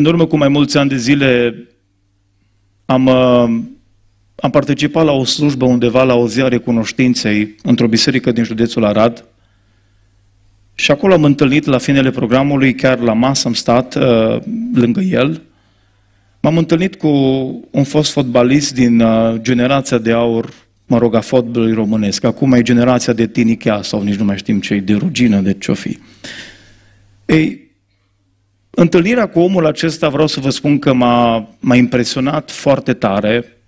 În urmă cu mai mulți ani de zile am, uh, am participat la o slujbă undeva la o zi a recunoștinței într-o biserică din județul Arad și acolo am întâlnit la finele programului, chiar la masă am stat uh, lângă el. M-am întâlnit cu un fost fotbalist din uh, generația de aur, mă rog, a fotbalului românesc. Acum e generația de tinichea sau nici nu mai știm ce de rugină, de ce-o fi. Ei, întâlnirea cu omul acesta vreau să vă spun că m-a, m-a impresionat foarte tare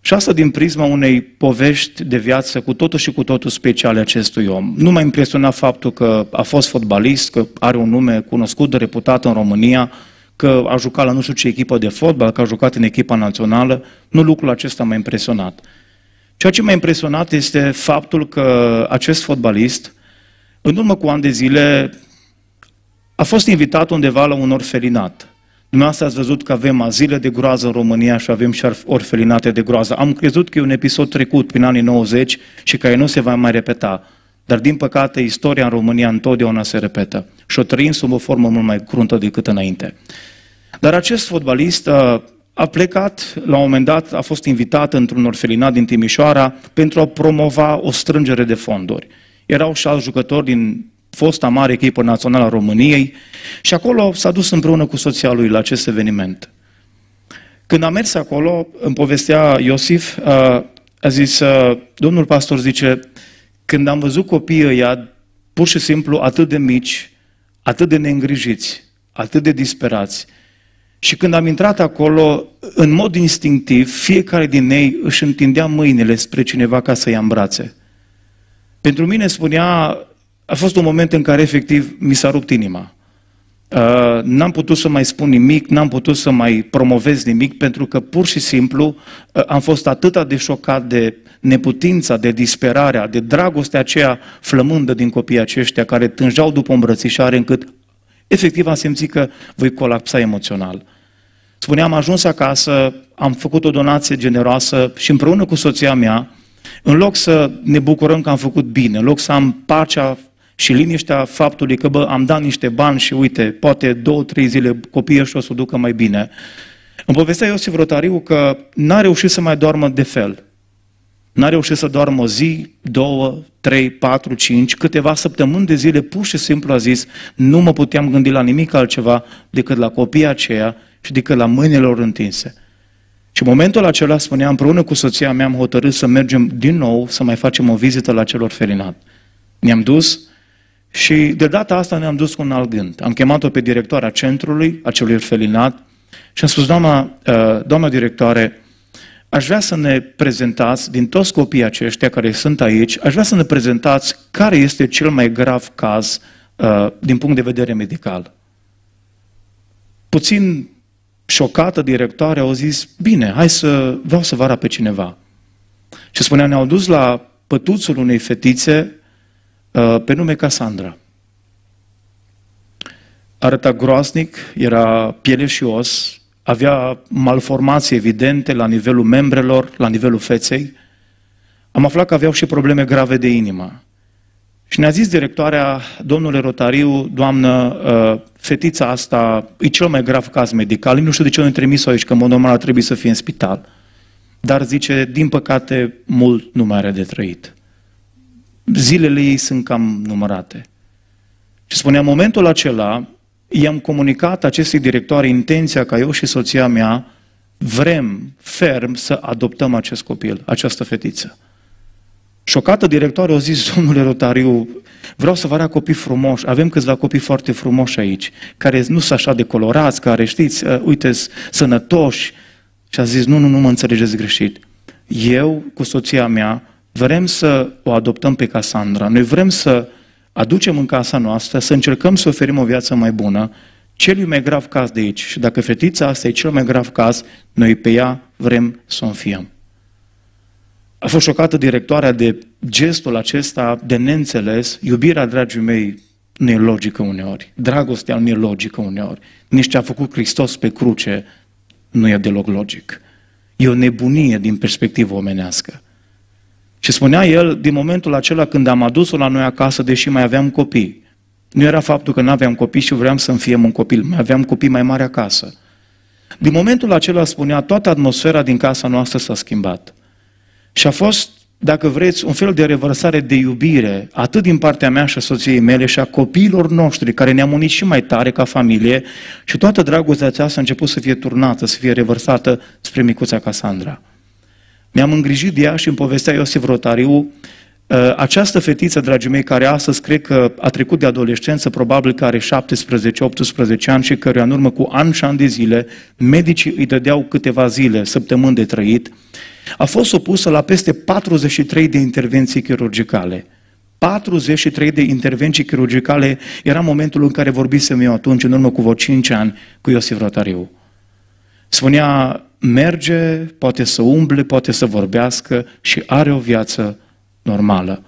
și asta din prisma unei povești de viață cu totul și cu totul speciale acestui om. Nu m-a impresionat faptul că a fost fotbalist, că are un nume cunoscut, de reputat în România, că a jucat la nu știu ce echipă de fotbal, că a jucat în echipa națională. Nu lucrul acesta m-a impresionat. Ceea ce m-a impresionat este faptul că acest fotbalist, în urmă cu ani de zile, a fost invitat undeva la un orfelinat. Dumneavoastră ați văzut că avem azile de groază în România și avem și orfelinate de groază. Am crezut că e un episod trecut prin anii 90 și care nu se va mai repeta. Dar din păcate, istoria în România întotdeauna se repetă și o trăim sub o formă mult mai cruntă decât înainte. Dar acest fotbalist uh, a plecat, la un moment dat, a fost invitat într-un orfelinat din Timișoara pentru a promova o strângere de fonduri. Erau și alți jucători din fosta mare echipă națională a României și acolo s-a dus împreună cu soția lui la acest eveniment. Când a mers acolo, îmi povestea Iosif, a zis, domnul pastor zice, când am văzut copiii ăia, pur și simplu atât de mici, atât de neîngrijiți, atât de disperați, și când am intrat acolo, în mod instinctiv, fiecare din ei își întindea mâinile spre cineva ca să ia în brațe. Pentru mine spunea, a fost un moment în care efectiv mi s-a rupt inima. Uh, n-am putut să mai spun nimic, n-am putut să mai promovez nimic, pentru că pur și simplu uh, am fost atât de șocat de neputința, de disperarea, de dragostea aceea flămândă din copiii aceștia care tânjau după o îmbrățișare, încât efectiv am simțit că voi colapsa emoțional. Spuneam, am ajuns acasă, am făcut o donație generoasă și împreună cu soția mea, în loc să ne bucurăm că am făcut bine, în loc să am pacea și liniștea faptului că, bă, am dat niște bani și uite, poate două, trei zile copiii ăștia o să o ducă mai bine. Îmi povestea Iosif Rotariu că n-a reușit să mai doarmă de fel. N-a reușit să doarmă o zi, două, trei, patru, cinci, câteva săptămâni de zile, pur și simplu a zis, nu mă puteam gândi la nimic altceva decât la copiii aceia și decât la mâinile lor întinse. Și în momentul acela spunea, împreună cu soția mea am hotărât să mergem din nou să mai facem o vizită la celor felinat. Ne-am dus și de data asta ne-am dus cu un alt gând. Am chemat-o pe directoarea centrului, acelui orfelinat, și am spus, doamna, uh, doamna directoare, aș vrea să ne prezentați, din toți copiii aceștia care sunt aici, aș vrea să ne prezentați care este cel mai grav caz uh, din punct de vedere medical. Puțin șocată directoarea au zis, bine, hai să, vreau să vă arăt pe cineva. Și spunea, ne-au dus la pătuțul unei fetițe Uh, pe nume Cassandra. Arăta groasnic, era piele și os, avea malformații evidente la nivelul membrelor, la nivelul feței. Am aflat că aveau și probleme grave de inimă. Și ne-a zis directoarea, domnule Rotariu, doamnă, uh, fetița asta e cel mai grav caz medical. Nu știu de ce nu trimis-o aici, că în mod normal ar trebui să fie în spital. Dar zice, din păcate, mult nu mai are de trăit zilele ei sunt cam numărate. Și spunea, în momentul acela, i-am comunicat acestui directoare intenția ca eu și soția mea vrem ferm să adoptăm acest copil, această fetiță. Șocată directoare a zis, domnule Rotariu, vreau să vă arăt copii frumoși, avem câțiva copii foarte frumoși aici, care nu sunt așa de colorați, care știți, uh, uite, sănătoși. Și a zis, nu, nu, nu mă înțelegeți greșit. Eu, cu soția mea, Vrem să o adoptăm pe Casandra. Noi vrem să aducem în casa noastră, să încercăm să oferim o viață mai bună, celui mai grav caz de aici. Și dacă fetița asta e cel mai grav caz, noi pe ea vrem să o înfiem. A fost șocată directoarea de gestul acesta de neînțeles. Iubirea, dragii mei, nu e logică uneori. Dragostea nu e logică uneori. Nici ce a făcut Hristos pe cruce nu e deloc logic. E o nebunie din perspectivă omenească. Și spunea el, din momentul acela când am adus-o la noi acasă, deși mai aveam copii, nu era faptul că nu aveam copii și vreau să-mi fie un copil, mai aveam copii mai mari acasă. Din momentul acela spunea, toată atmosfera din casa noastră s-a schimbat. Și a fost, dacă vreți, un fel de revărsare de iubire, atât din partea mea și a soției mele și a copiilor noștri, care ne-am unit și mai tare ca familie, și toată dragostea aceasta a început să fie turnată, să fie revărsată spre micuța Casandra. Mi-am îngrijit de ea și îmi povestea Iosif Rotariu, ă, această fetiță, dragii mei, care astăzi cred că a trecut de adolescență, probabil că are 17-18 ani și căruia în urmă cu ani și ani de zile, medicii îi dădeau câteva zile, săptămâni de trăit, a fost supusă la peste 43 de intervenții chirurgicale. 43 de intervenții chirurgicale era momentul în care vorbisem eu atunci, în urmă cu vreo 5 ani, cu Iosif Rotariu. Spunea, merge, poate să umble, poate să vorbească și are o viață normală.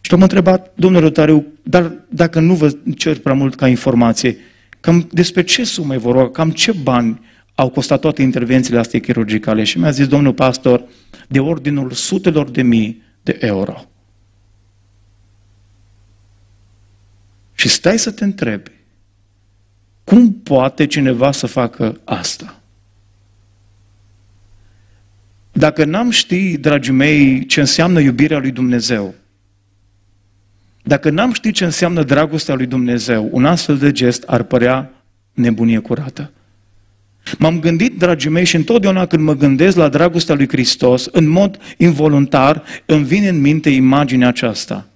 Și am întrebat, domnule Rotariu, dar dacă nu vă cer prea mult ca informație, cam despre ce sume vor rog, cam ce bani au costat toate intervențiile astea chirurgicale? Și mi-a zis domnul pastor, de ordinul sutelor de mii de euro. Și stai să te întrebi, cum poate cineva să facă asta? Dacă n-am ști, dragii mei, ce înseamnă iubirea lui Dumnezeu, dacă n-am ști ce înseamnă dragostea lui Dumnezeu, un astfel de gest ar părea nebunie curată. M-am gândit, dragii mei, și întotdeauna când mă gândesc la dragostea lui Hristos, în mod involuntar îmi vine în minte imaginea aceasta.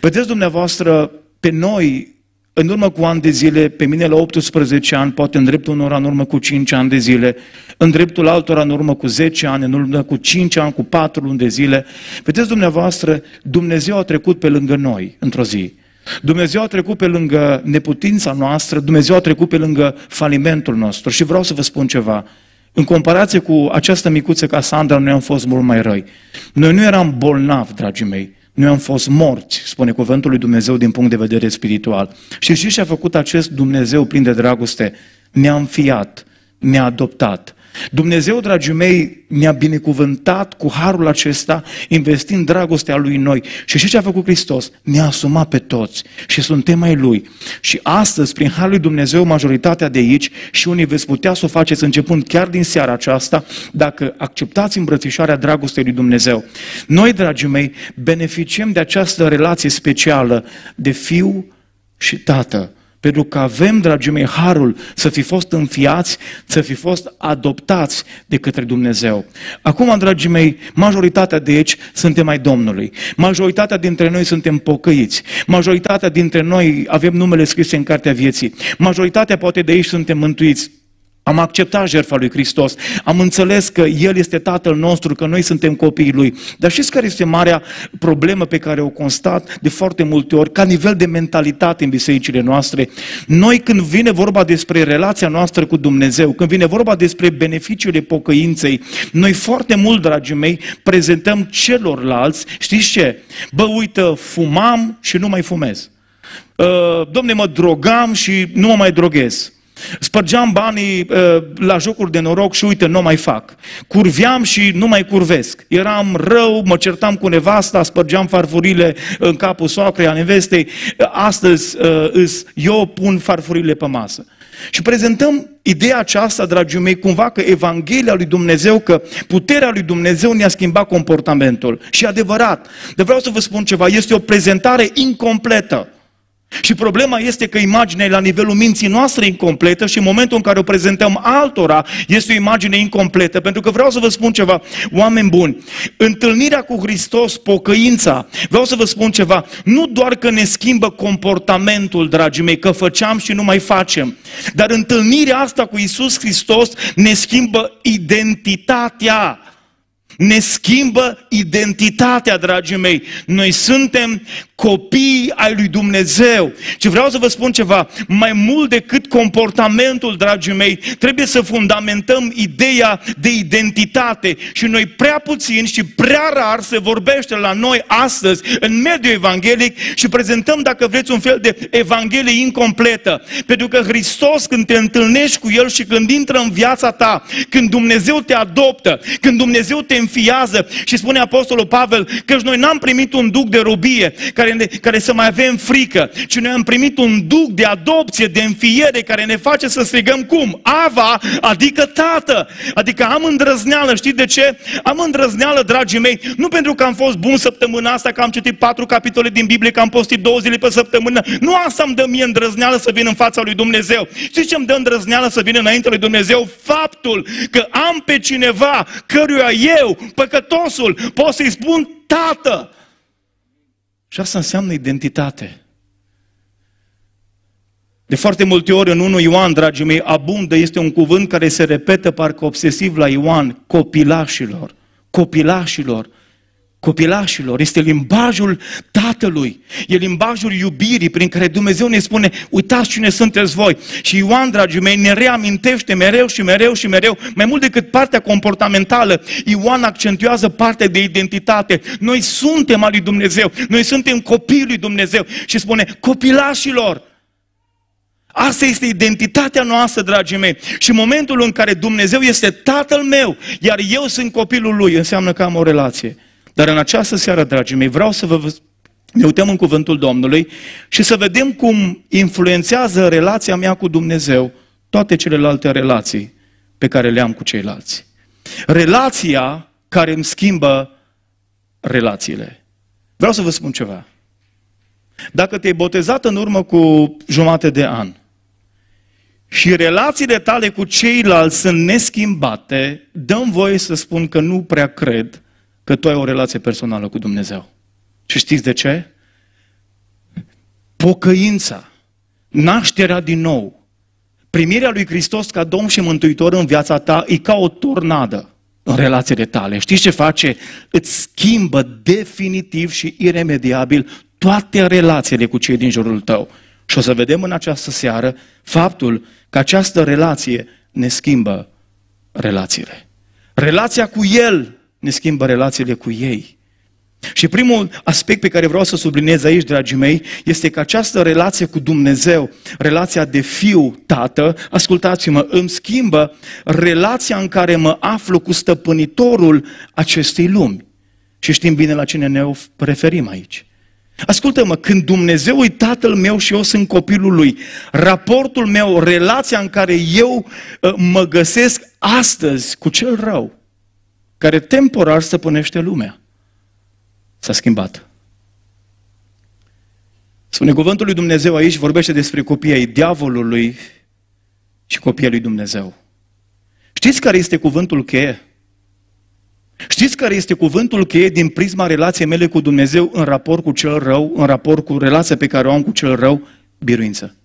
Vedeți dumneavoastră, pe noi în urmă cu ani de zile, pe mine la 18 ani, poate în dreptul unora în urmă cu 5 ani de zile, în dreptul altora în urmă cu 10 ani, în urmă cu 5 ani, cu 4 luni de zile. Vedeți dumneavoastră, Dumnezeu a trecut pe lângă noi într-o zi. Dumnezeu a trecut pe lângă neputința noastră, Dumnezeu a trecut pe lângă falimentul nostru. Și vreau să vă spun ceva. În comparație cu această micuță ca Sandra, noi am fost mult mai răi. Noi nu eram bolnavi, dragii mei. Noi am fost morți, spune cuvântul lui Dumnezeu din punct de vedere spiritual. Și știți ce a făcut acest Dumnezeu plin de dragoste? Ne-a înfiat, ne-a adoptat. Dumnezeu, dragii mei, ne-a binecuvântat cu harul acesta, investind dragostea Lui în noi. Și știți ce a făcut Hristos? Ne-a asumat pe toți și suntem mai Lui. Și astăzi, prin harul lui Dumnezeu, majoritatea de aici și unii veți putea să o faceți începând chiar din seara aceasta, dacă acceptați îmbrățișarea dragostei lui Dumnezeu. Noi, dragii mei, beneficiem de această relație specială de fiu și tată. Pentru că avem, dragii mei, harul să fi fost înfiați, să fi fost adoptați de către Dumnezeu. Acum, dragii mei, majoritatea de aici suntem ai Domnului. Majoritatea dintre noi suntem pocăiți. Majoritatea dintre noi avem numele scrise în Cartea Vieții. Majoritatea poate de aici suntem mântuiți. Am acceptat jertfa lui Hristos. Am înțeles că El este Tatăl nostru, că noi suntem copiii Lui. Dar știți care este marea problemă pe care o constat de foarte multe ori, ca nivel de mentalitate în bisericile noastre? Noi când vine vorba despre relația noastră cu Dumnezeu, când vine vorba despre beneficiile pocăinței, noi foarte mult, dragii mei, prezentăm celorlalți, știți ce? Bă, uită, fumam și nu mai fumez. Uh, domne, mă drogam și nu mă mai droghez. Spărgeam banii uh, la jocuri de noroc și uite, nu mai fac. Curveam și nu mai curvesc. Eram rău, mă certam cu nevasta, spărgeam farfurile în capul soacrei, a nevestei. Astăzi uh, eu pun farfurile pe masă. Și prezentăm ideea aceasta, dragii mei, cumva că Evanghelia lui Dumnezeu, că puterea lui Dumnezeu ne-a schimbat comportamentul. Și adevărat. Dar vreau să vă spun ceva, este o prezentare incompletă. Și problema este că imaginea e la nivelul minții noastre incompletă și în momentul în care o prezentăm altora este o imagine incompletă. Pentru că vreau să vă spun ceva, oameni buni, întâlnirea cu Hristos, pocăința, vreau să vă spun ceva, nu doar că ne schimbă comportamentul, dragii mei, că făceam și nu mai facem, dar întâlnirea asta cu Isus Hristos ne schimbă identitatea ne schimbă identitatea, dragii mei. Noi suntem copii ai lui Dumnezeu. Și vreau să vă spun ceva, mai mult decât comportamentul, dragii mei, trebuie să fundamentăm ideea de identitate. Și noi prea puțin și prea rar se vorbește la noi astăzi în mediul evanghelic și prezentăm, dacă vreți, un fel de evanghelie incompletă. Pentru că Hristos, când te întâlnești cu El și când intră în viața ta, când Dumnezeu te adoptă, când Dumnezeu te înfiază. Și spune Apostolul Pavel că noi n-am primit un duc de robie care, ne, care să mai avem frică, ci noi am primit un duc de adopție, de înfiere care ne face să strigăm cum? Ava, adică tată. Adică am îndrăzneală. Știți de ce? Am îndrăzneală, dragii mei, nu pentru că am fost bun săptămâna asta, că am citit patru capitole din Biblie, că am postit două zile pe săptămână. Nu asta îmi dă mie îndrăzneală să vin în fața lui Dumnezeu. Știți ce îmi dă îndrăzneală să vin înainte lui Dumnezeu? Faptul că am pe cineva căruia eu, păcătosul, pot să-i spun tată. Și asta înseamnă identitate. De foarte multe ori în 1 Ioan, dragii mei, abundă este un cuvânt care se repetă parcă obsesiv la Ioan, copilașilor, copilașilor, copilașilor. Este limbajul Tatălui, e limbajul iubirii prin care Dumnezeu ne spune, uitați cine sunteți voi. Și Ioan, dragii mei, ne reamintește mereu și mereu și mereu, mai mult decât partea comportamentală, Ioan accentuează partea de identitate. Noi suntem al lui Dumnezeu, noi suntem copiii lui Dumnezeu și spune, copilașilor, Asta este identitatea noastră, dragii mei. Și în momentul în care Dumnezeu este tatăl meu, iar eu sunt copilul lui, înseamnă că am o relație. Dar în această seară, dragii mei, vreau să vă ne uităm în cuvântul Domnului și să vedem cum influențează relația mea cu Dumnezeu toate celelalte relații pe care le am cu ceilalți. Relația care îmi schimbă relațiile. Vreau să vă spun ceva. Dacă te-ai botezat în urmă cu jumate de an și relațiile tale cu ceilalți sunt neschimbate, dăm voie să spun că nu prea cred că tu ai o relație personală cu Dumnezeu. Și știți de ce? Pocăința, nașterea din nou, primirea lui Hristos ca Domn și Mântuitor în viața ta e ca o tornadă în relațiile tale. Știți ce face? Îți schimbă definitiv și iremediabil toate relațiile cu cei din jurul tău. Și o să vedem în această seară faptul că această relație ne schimbă relațiile. Relația cu El ne schimbă relațiile cu ei. Și primul aspect pe care vreau să subliniez aici, dragii mei, este că această relație cu Dumnezeu, relația de fiu-tată, ascultați-mă, îmi schimbă relația în care mă aflu cu stăpânitorul acestei lumi. Și știm bine la cine ne referim aici. Ascultă-mă, când Dumnezeu e tatăl meu și eu sunt copilul lui, raportul meu, relația în care eu uh, mă găsesc astăzi cu cel rău, care temporar stăpânește lumea. S-a schimbat. Spune cuvântul lui Dumnezeu aici, vorbește despre copiii ai diavolului și copiii lui Dumnezeu. Știți care este cuvântul cheie? Știți care este cuvântul cheie din prisma relației mele cu Dumnezeu în raport cu cel rău, în raport cu relația pe care o am cu cel rău? Biruință.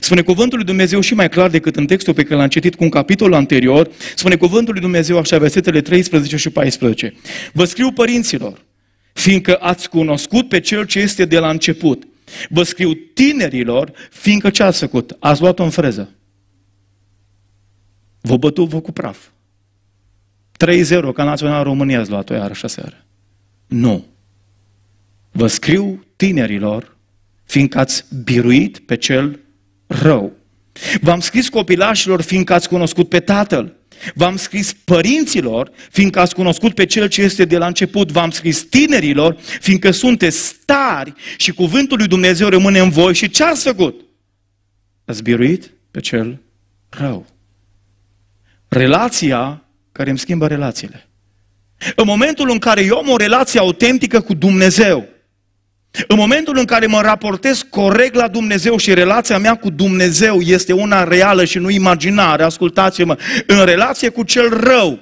Spune cuvântul lui Dumnezeu și mai clar decât în textul pe care l-am citit cu un capitol anterior, spune cuvântul lui Dumnezeu așa, versetele 13 și 14. Vă scriu părinților, fiindcă ați cunoscut pe Cel ce este de la început. Vă scriu tinerilor, fiindcă ce ați făcut? Ați luat-o în freză. Vă bătut vă cu praf. 3-0, ca Național România ați luat-o iară așa seară. Nu. Vă scriu tinerilor, fiindcă ați biruit pe cel rău. V-am scris copilașilor, fiindcă ați cunoscut pe Tatăl. V-am scris părinților, fiindcă ați cunoscut pe Cel ce este de la început. V-am scris tinerilor, fiindcă sunteți stari și cuvântul lui Dumnezeu rămâne în voi. Și ce ați făcut? Ați biruit pe Cel rău. Relația care îmi schimbă relațiile. În momentul în care eu am o relație autentică cu Dumnezeu, în momentul în care mă raportez corect la Dumnezeu și relația mea cu Dumnezeu este una reală și nu imaginară, ascultați-mă, în relație cu cel rău,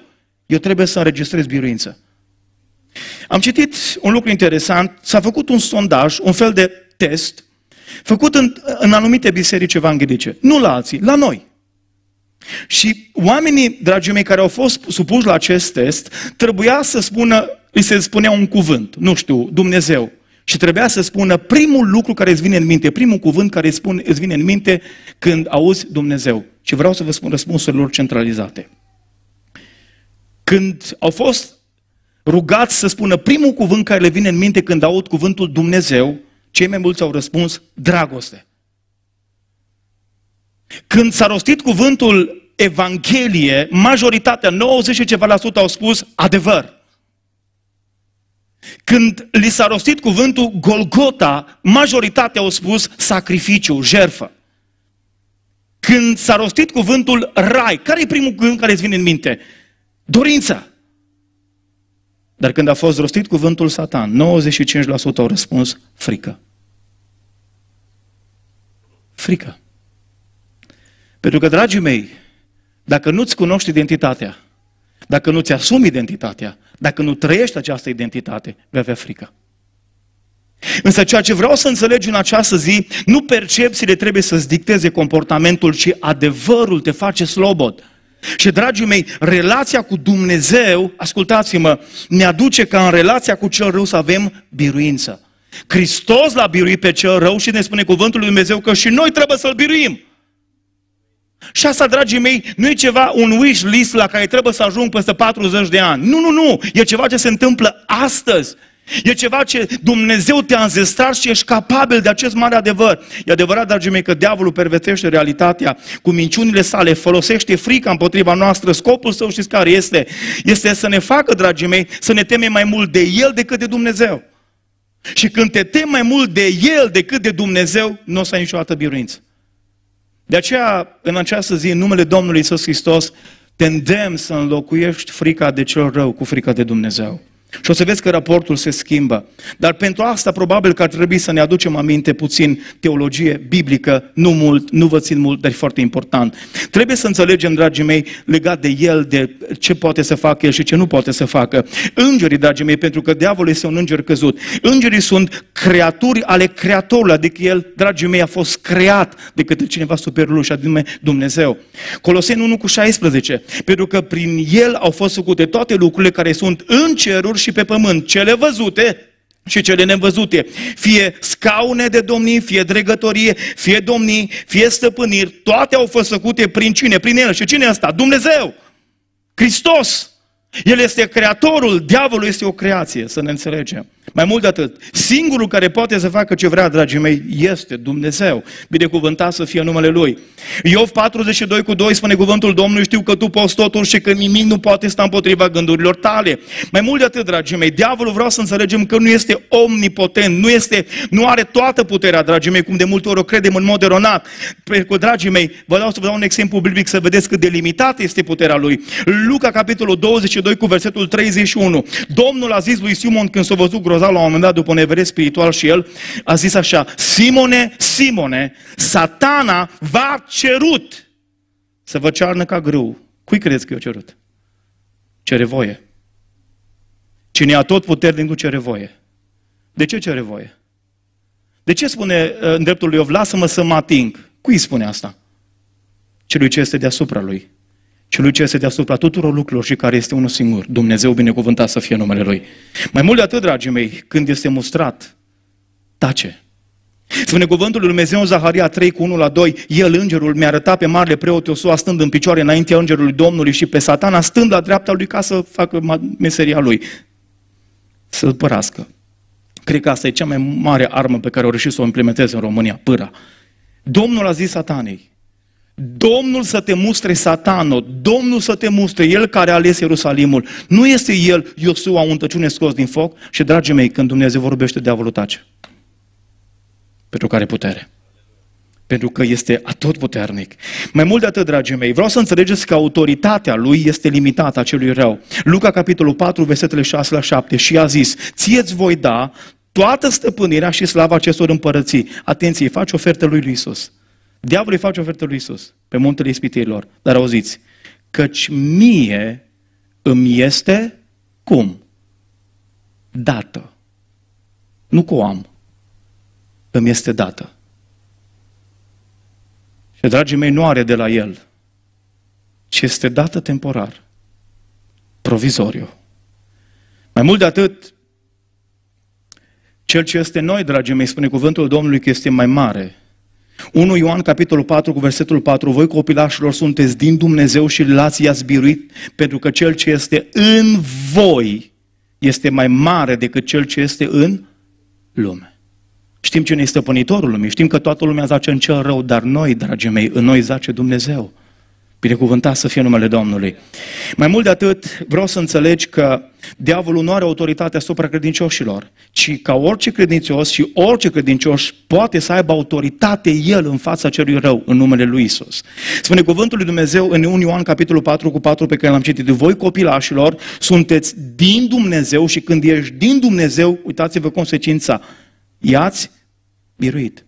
eu trebuie să înregistrez biruință. Am citit un lucru interesant, s-a făcut un sondaj, un fel de test, făcut în, în anumite biserici evanghelice, nu la alții, la noi. Și oamenii, dragii mei, care au fost supuși la acest test, trebuia să spună, îi se spunea un cuvânt, nu știu, Dumnezeu, și trebuia să spună primul lucru care îți vine în minte, primul cuvânt care îți, spune, îți vine în minte când auzi Dumnezeu. Și vreau să vă spun răspunsurile lor centralizate. Când au fost rugați să spună primul cuvânt care le vine în minte când aud cuvântul Dumnezeu, cei mai mulți au răspuns dragoste. Când s-a rostit cuvântul Evanghelie, majoritatea, 90 și ceva la sută au spus adevăr. Când li s-a rostit cuvântul Golgota, majoritatea au spus sacrificiu, jerfă. Când s-a rostit cuvântul rai, care e primul cuvânt care îți vine în minte? Dorința. Dar când a fost rostit cuvântul Satan, 95% au răspuns frică. Frică. Pentru că, dragii mei, dacă nu-ți cunoști identitatea, dacă nu-ți asumi identitatea, dacă nu trăiești această identitate, vei avea frică. Însă ceea ce vreau să înțelegi în această zi, nu percepțiile trebuie să-ți dicteze comportamentul, ci adevărul te face slobod. Și, dragii mei, relația cu Dumnezeu, ascultați-mă, ne aduce ca în relația cu cel rău să avem biruință. Hristos l-a biruit pe cel rău și ne spune cuvântul lui Dumnezeu că și noi trebuie să-l biruim. Și asta, dragii mei, nu e ceva, un wish list la care trebuie să ajung peste 40 de ani. Nu, nu, nu. E ceva ce se întâmplă astăzi. E ceva ce Dumnezeu te-a înzestrat și ești capabil de acest mare adevăr. E adevărat, dragii mei, că diavolul pervertește realitatea cu minciunile sale, folosește frica împotriva noastră. Scopul său știți care este? Este să ne facă, dragii mei, să ne temem mai mult de El decât de Dumnezeu. Și când te temi mai mult de El decât de Dumnezeu, nu o să ai niciodată biruință. De aceea, în această zi, în numele Domnului Isus Hristos, te îndemn să înlocuiești frica de cel rău cu frica de Dumnezeu. Și o să vezi că raportul se schimbă. Dar pentru asta probabil că ar trebui să ne aducem aminte puțin teologie biblică, nu mult, nu vă țin mult, dar e foarte important. Trebuie să înțelegem, dragii mei, legat de el, de ce poate să facă el și ce nu poate să facă. Îngerii, dragii mei, pentru că diavolul este un înger căzut. Îngerii sunt creaturi ale creatorului, adică el, dragii mei, a fost creat de către cineva superior și anume Dumnezeu. Coloseni 1 cu 16, pentru că prin el au fost făcute toate lucrurile care sunt în ceruri și pe pământ, cele văzute și cele nevăzute, fie scaune de domnii, fie dregătorie, fie domnii, fie stăpâniri, toate au fost făcute prin cine? Prin El. Și cine asta? Dumnezeu! Hristos! El este creatorul, diavolul este o creație, să ne înțelegem. Mai mult de atât, singurul care poate să facă ce vrea, dragii mei, este Dumnezeu. Binecuvântat să fie numele Lui. Iov 42 cu 2 spune cuvântul Domnului, știu că tu poți totul și că nimic nu poate sta împotriva gândurilor tale. Mai mult de atât, dragii mei, diavolul vreau să înțelegem că nu este omnipotent, nu, este, nu are toată puterea, dragii mei, cum de multe ori o credem în mod eronat. Pentru că, dragii mei, vă dau să vă dau un exemplu biblic să vedeți cât de limitată este puterea lui. Luca, capitolul 22 cu versetul 31. Domnul a zis lui Simon când s-a văzut grozav la un moment dat după un everest spiritual și el a zis așa, Simone, Simone, satana v-a cerut să vă cearnă ca grâu. Cui credeți că i-a cerut? Cere voie. Cine a tot puternic nu cere voie. De ce cere voie? De ce spune uh, în dreptul lui Iov, lasă-mă să mă ating? Cui spune asta? Celui ce este deasupra lui celui ce este deasupra tuturor lucrurilor și care este unul singur. Dumnezeu binecuvântat să fie numele Lui. Mai mult de atât, dragii mei, când este mustrat, tace. Spune cuvântul lui Dumnezeu în Zaharia 3 cu 1 la 2, El, îngerul, mi-a arătat pe marele preot Iosua stând în picioare înaintea îngerului Domnului și pe satana stând la dreapta lui ca să facă meseria lui, să-l părască. Cred că asta e cea mai mare armă pe care o reușit să o implementeze în România, pâra. Domnul a zis satanei, Domnul să te mustre satano, Domnul să te mustre, El care a ales Ierusalimul. Nu este El, Iosua, un tăciune scos din foc? Și, dragii mei, când Dumnezeu vorbește, diavolul tace. Pentru care putere. Pentru că este atotputernic. Mai mult de atât, dragii mei, vreau să înțelegeți că autoritatea lui este limitată a celui rău. Luca, capitolul 4, versetele 6 la 7, și a zis, ție-ți voi da toată stăpânirea și slava acestor împărății. Atenție, faci ofertă lui lui Isus. Diavolul îi face ofertă lui Isus pe muntele ispitirilor. Dar auziți, căci mie îmi este cum? Dată. Nu cu am. Îmi este dată. Și, dragii mei, nu are de la el, ci este dată temporar, provizoriu. Mai mult de atât, cel ce este noi, dragii mei, spune cuvântul Domnului că este mai mare 1 Ioan, capitolul 4, cu versetul 4, voi copilașilor sunteți din Dumnezeu și l-ați i biruit, pentru că cel ce este în voi este mai mare decât cel ce este în lume. Știm cine este stăpânitorul lumii, știm că toată lumea zace în cel rău, dar noi, dragii mei, în noi zace Dumnezeu. Binecuvântat să fie numele Domnului. Mai mult de atât, vreau să înțelegi că diavolul nu are autoritate asupra credincioșilor, ci ca orice credincios și orice credincios poate să aibă autoritate el în fața celui rău, în numele lui Isus. Spune cuvântul lui Dumnezeu în 1 Ioan capitolul 4 cu 4 pe care l-am citit. Voi copilașilor sunteți din Dumnezeu și când ești din Dumnezeu, uitați-vă consecința, i-ați biruit.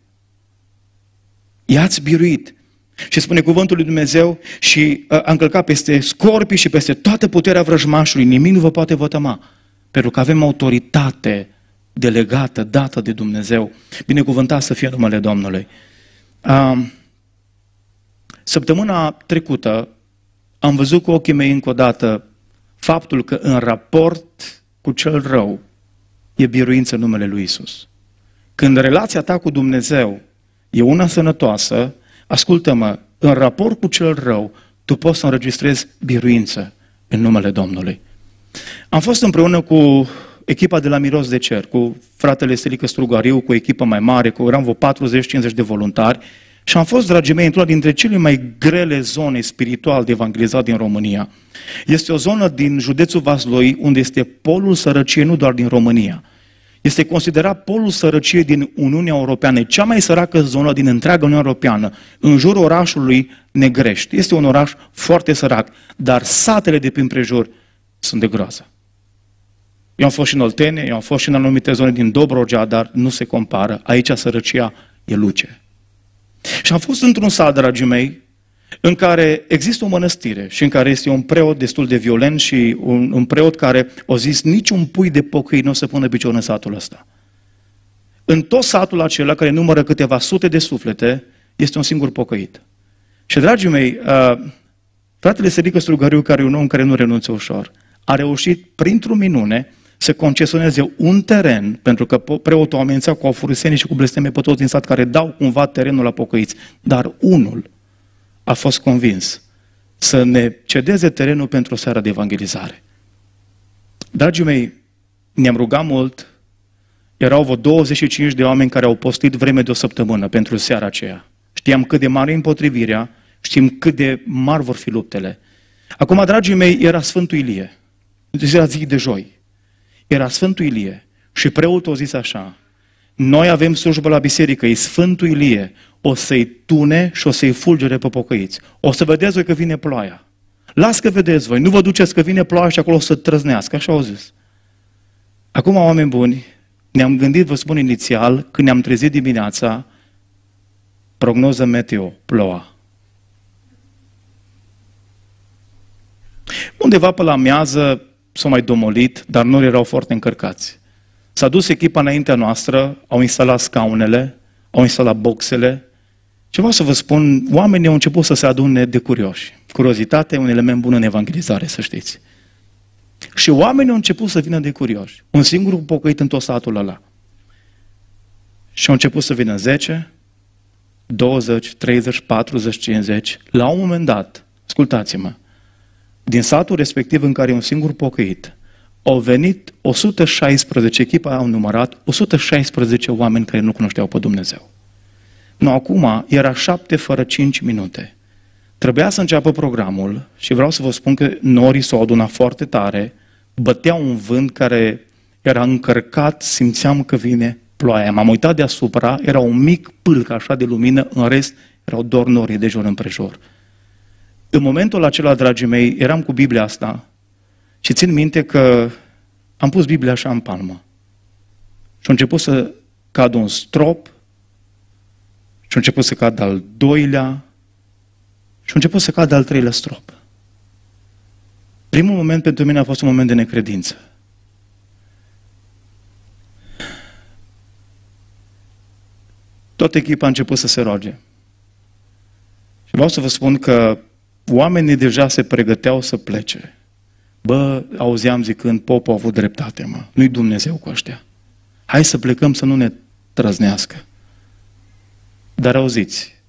I-ați biruit. Și spune cuvântul lui Dumnezeu și uh, a încălcat peste scorpii și peste toată puterea vrăjmașului. Nimic nu vă poate vătăma. Pentru că avem autoritate delegată, dată de Dumnezeu. Binecuvântat să fie numele Domnului. Uh, săptămâna trecută am văzut cu ochii mei încă o dată faptul că în raport cu cel rău e biruință numele lui Isus. Când relația ta cu Dumnezeu e una sănătoasă, ascultă-mă, în raport cu cel rău, tu poți să înregistrezi biruință în numele Domnului. Am fost împreună cu echipa de la Miros de Cer, cu fratele Stelică Strugariu, cu echipa mai mare, cu eram vreo 40-50 de voluntari și am fost, dragii mei, într-una dintre cele mai grele zone spiritual de evangelizat din România. Este o zonă din județul Vaslui unde este polul sărăciei nu doar din România, este considerat polul sărăciei din Uniunea Europeană, cea mai săracă zonă din întreaga Uniune Europeană, în jurul orașului Negrești. Este un oraș foarte sărac, dar satele de prin prejur sunt de groază. Eu am fost și în Oltene, eu am fost și în anumite zone din Dobrogea, dar nu se compară. Aici sărăcia e luce. Și am fost într-un sat, dragii mei, în care există o mănăstire și în care este un preot destul de violent și un, un preot care a zis niciun pui de pocăi nu o să pună picior în satul ăsta. În tot satul acela, care numără câteva sute de suflete, este un singur pocăit. Și, dragii mei, uh, fratele Selică Strugariu, care e un om care nu renunță ușor, a reușit, printr-o minune, să concesioneze un teren, pentru că preotul a amenințat cu afurisenie și cu blesteme pe toți din sat care dau cumva terenul la pocăiți, dar unul a fost convins să ne cedeze terenul pentru o seară de evangelizare. Dragii mei, ne-am rugat mult, erau vreo 25 de oameni care au postit vreme de o săptămână pentru seara aceea. Știam cât de mare e împotrivirea, știm cât de mari vor fi luptele. Acum, dragii mei, era Sfântul Ilie. Deci era zi de joi. Era Sfântul Ilie. Și preotul a zis așa, noi avem slujbă la biserică, e Sfântul Ilie, o să-i tune și o să-i fulgere pe pocăiți. O să vedeți voi că vine ploaia. Las că vedeți voi, nu vă duceți că vine ploaia și acolo o să trăznească, așa au zis. Acum, oameni buni, ne-am gândit, vă spun inițial, când ne-am trezit dimineața, prognoză meteo, ploua. Undeva pe la miază s-au mai domolit, dar nu erau foarte încărcați. S-a dus echipa înaintea noastră, au instalat scaunele, au instalat boxele. Ce vreau să vă spun, oamenii au început să se adune de curioși. Curiozitate e un element bun în evangelizare, să știți. Și oamenii au început să vină de curioși. Un singur pocăit în tot satul ăla. Și au început să vină 10, 20, 30, 40, 50. La un moment dat, ascultați-mă, din satul respectiv în care e un singur pocăit, au venit 116, echipa au numărat 116 oameni care nu cunoșteau pe Dumnezeu. Nu, acum era 7 fără 5 minute. Trebuia să înceapă programul și vreau să vă spun că norii s-au adunat foarte tare, bătea un vânt care era încărcat, simțeam că vine ploaia. M-am uitat deasupra, era un mic pâlc așa de lumină, în rest erau doar norii de jur împrejur. În momentul acela, dragii mei, eram cu Biblia asta și țin minte că am pus Biblia așa în palmă. Și a început să cadă un strop, și a început să cadă al doilea, și a început să cadă al treilea strop. Primul moment pentru mine a fost un moment de necredință. Toată echipa a început să se roage. Și vreau să vă spun că oamenii deja se pregăteau să plece. Bă, auzeam zicând, popul a avut dreptate, mă. Nu-i Dumnezeu cu ăștia. Hai să plecăm să nu ne trăznească. Dar auziți,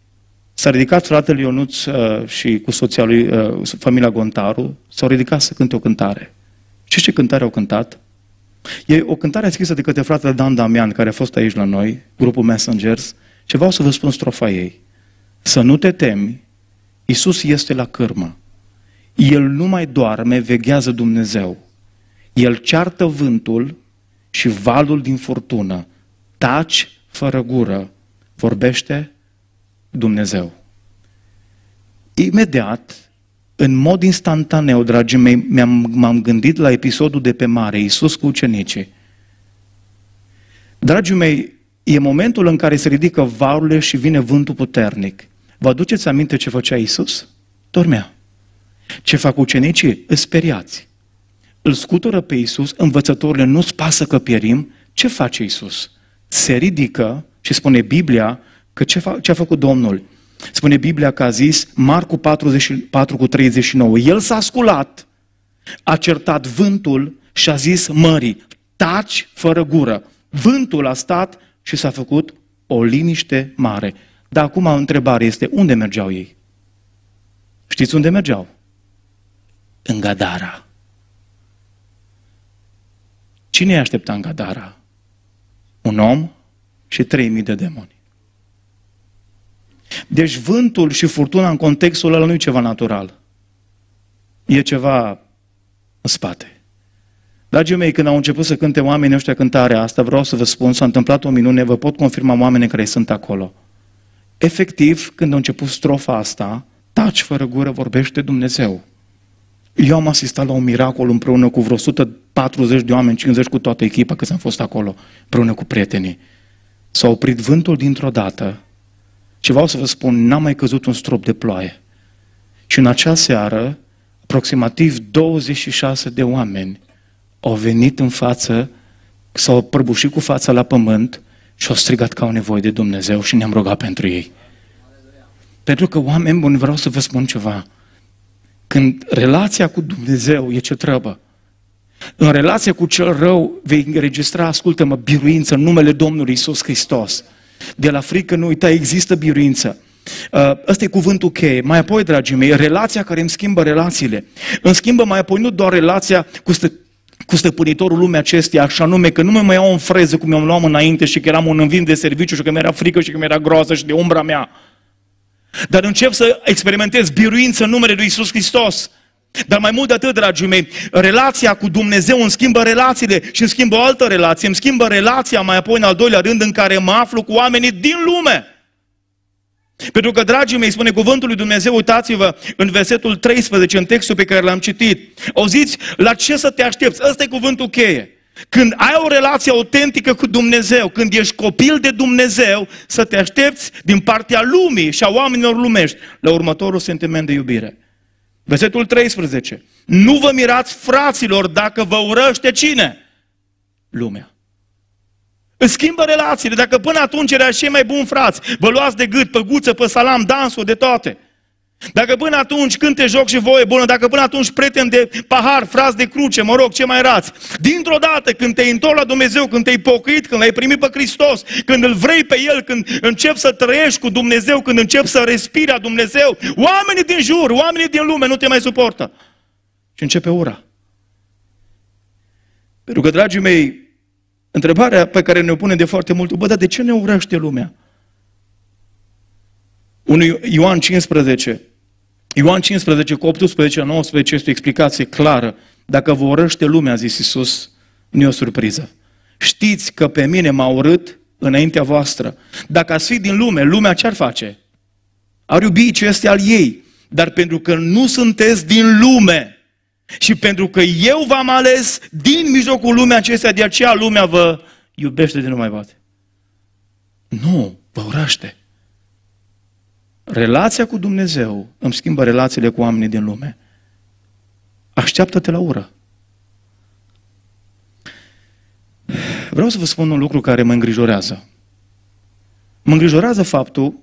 s-a ridicat fratele Ionuț uh, și cu soția lui, uh, familia Gontaru, s-au ridicat să cânte o cântare. Și ce cântare au cântat? E o cântare scrisă de către fratele Dan Damian, care a fost aici la noi, grupul Messengers, și vreau să vă spun strofa ei. Să nu te temi, Isus este la cârmă. El nu mai doarme, veghează Dumnezeu. El ceartă vântul și valul din furtună. Taci fără gură, vorbește Dumnezeu. Imediat, în mod instantaneu, dragii mei, mi-am, m-am gândit la episodul de pe mare, Iisus cu ucenicii. Dragii mei, e momentul în care se ridică valurile și vine vântul puternic. Vă aduceți aminte ce făcea Iisus? Dormea. Ce fac ucenicii? Îți speriați. Îl scutură pe Iisus, învățătorile nu-ți pasă că pierim. Ce face Iisus? Se ridică și spune Biblia că ce, fa- ce a făcut Domnul? Spune Biblia că a zis, Marcu 44 cu 39, el s-a sculat, a certat vântul și a zis mării, taci fără gură. Vântul a stat și s-a făcut o liniște mare. Dar acum întrebarea este, unde mergeau ei? Știți unde mergeau? În Gadara. Cine îi aștepta în Gadara? Un om și trei mii de demoni. Deci vântul și furtuna în contextul ăla nu e ceva natural. E ceva în spate. Dragii mei, când au început să cânte oamenii ăștia cântarea asta, vreau să vă spun, s-a întâmplat o minune, vă pot confirma oamenii care sunt acolo. Efectiv, când a început strofa asta, taci fără gură, vorbește Dumnezeu. Eu am asistat la un miracol împreună cu vreo 140 de oameni, 50 cu toată echipa, că am fost acolo, împreună cu prietenii. S-a oprit vântul dintr-o dată și vreau să vă spun, n-a mai căzut un strop de ploaie. Și în acea seară, aproximativ 26 de oameni au venit în față, s-au prăbușit cu fața la pământ și au strigat că au nevoie de Dumnezeu și ne-am rugat pentru ei. Pentru că, oameni buni, vreau să vă spun ceva. Când relația cu Dumnezeu e ce trebuie, în relația cu cel rău vei înregistra, ascultă-mă, biruință în numele Domnului Isus Hristos. De la frică nu uita, există biruință. Uh, ăsta e cuvântul cheie. Mai apoi, dragii mei, relația care îmi schimbă relațiile. Îmi schimbă mai apoi nu doar relația cu, stă, cu stăpânitorul lumea acesteia, așa nume, că nu mai mai iau în freză cum mi-am luat înainte și că eram un învin de serviciu și că mi-era frică și că mi-era groază și de umbra mea. Dar încep să experimentez biruință în numele lui Isus Hristos. Dar mai mult de atât, dragii mei, relația cu Dumnezeu îmi schimbă relațiile și îmi schimbă o altă relație, îmi schimbă relația mai apoi în al doilea rând în care mă aflu cu oamenii din lume. Pentru că, dragii mei, spune cuvântul lui Dumnezeu, uitați-vă în versetul 13, în textul pe care l-am citit. Auziți, la ce să te aștepți? Ăsta e cuvântul cheie. Când ai o relație autentică cu Dumnezeu, când ești copil de Dumnezeu, să te aștepți din partea lumii și a oamenilor lumești la următorul sentiment de iubire. Versetul 13. Nu vă mirați, fraților, dacă vă urăște cine? Lumea. Îți schimbă relațiile. Dacă până atunci era cei mai buni frați, vă luați de gât, pe guță, pe salam, dansuri, de toate. Dacă până atunci cânte joc și voie bună, dacă până atunci prieteni de pahar, frați de cruce, mă rog, ce mai rați, dintr-o dată când te-ai întors la Dumnezeu, când te-ai pocăit, când l-ai primit pe Hristos, când îl vrei pe El, când începi să trăiești cu Dumnezeu, când începi să respiri a Dumnezeu, oamenii din jur, oamenii din lume nu te mai suportă. Și începe ura. Pentru că, dragii mei, întrebarea pe care ne-o pune de foarte mult, bă, dar de ce ne urăște lumea? 1 Ioan 15, Ioan 15 cu 18 19 este o explicație clară. Dacă vă urăște lumea, a zis Iisus, nu e o surpriză. Știți că pe mine m-a urât înaintea voastră. Dacă ați fi din lume, lumea ce ar face? Ar iubi ce este al ei. Dar pentru că nu sunteți din lume și pentru că eu v-am ales din mijlocul lumea acestea, de aceea lumea vă iubește de nu mai poate. Nu, vă urăște. Relația cu Dumnezeu îmi schimbă relațiile cu oamenii din lume. Așteaptă-te la ură. Vreau să vă spun un lucru care mă îngrijorează. Mă îngrijorează faptul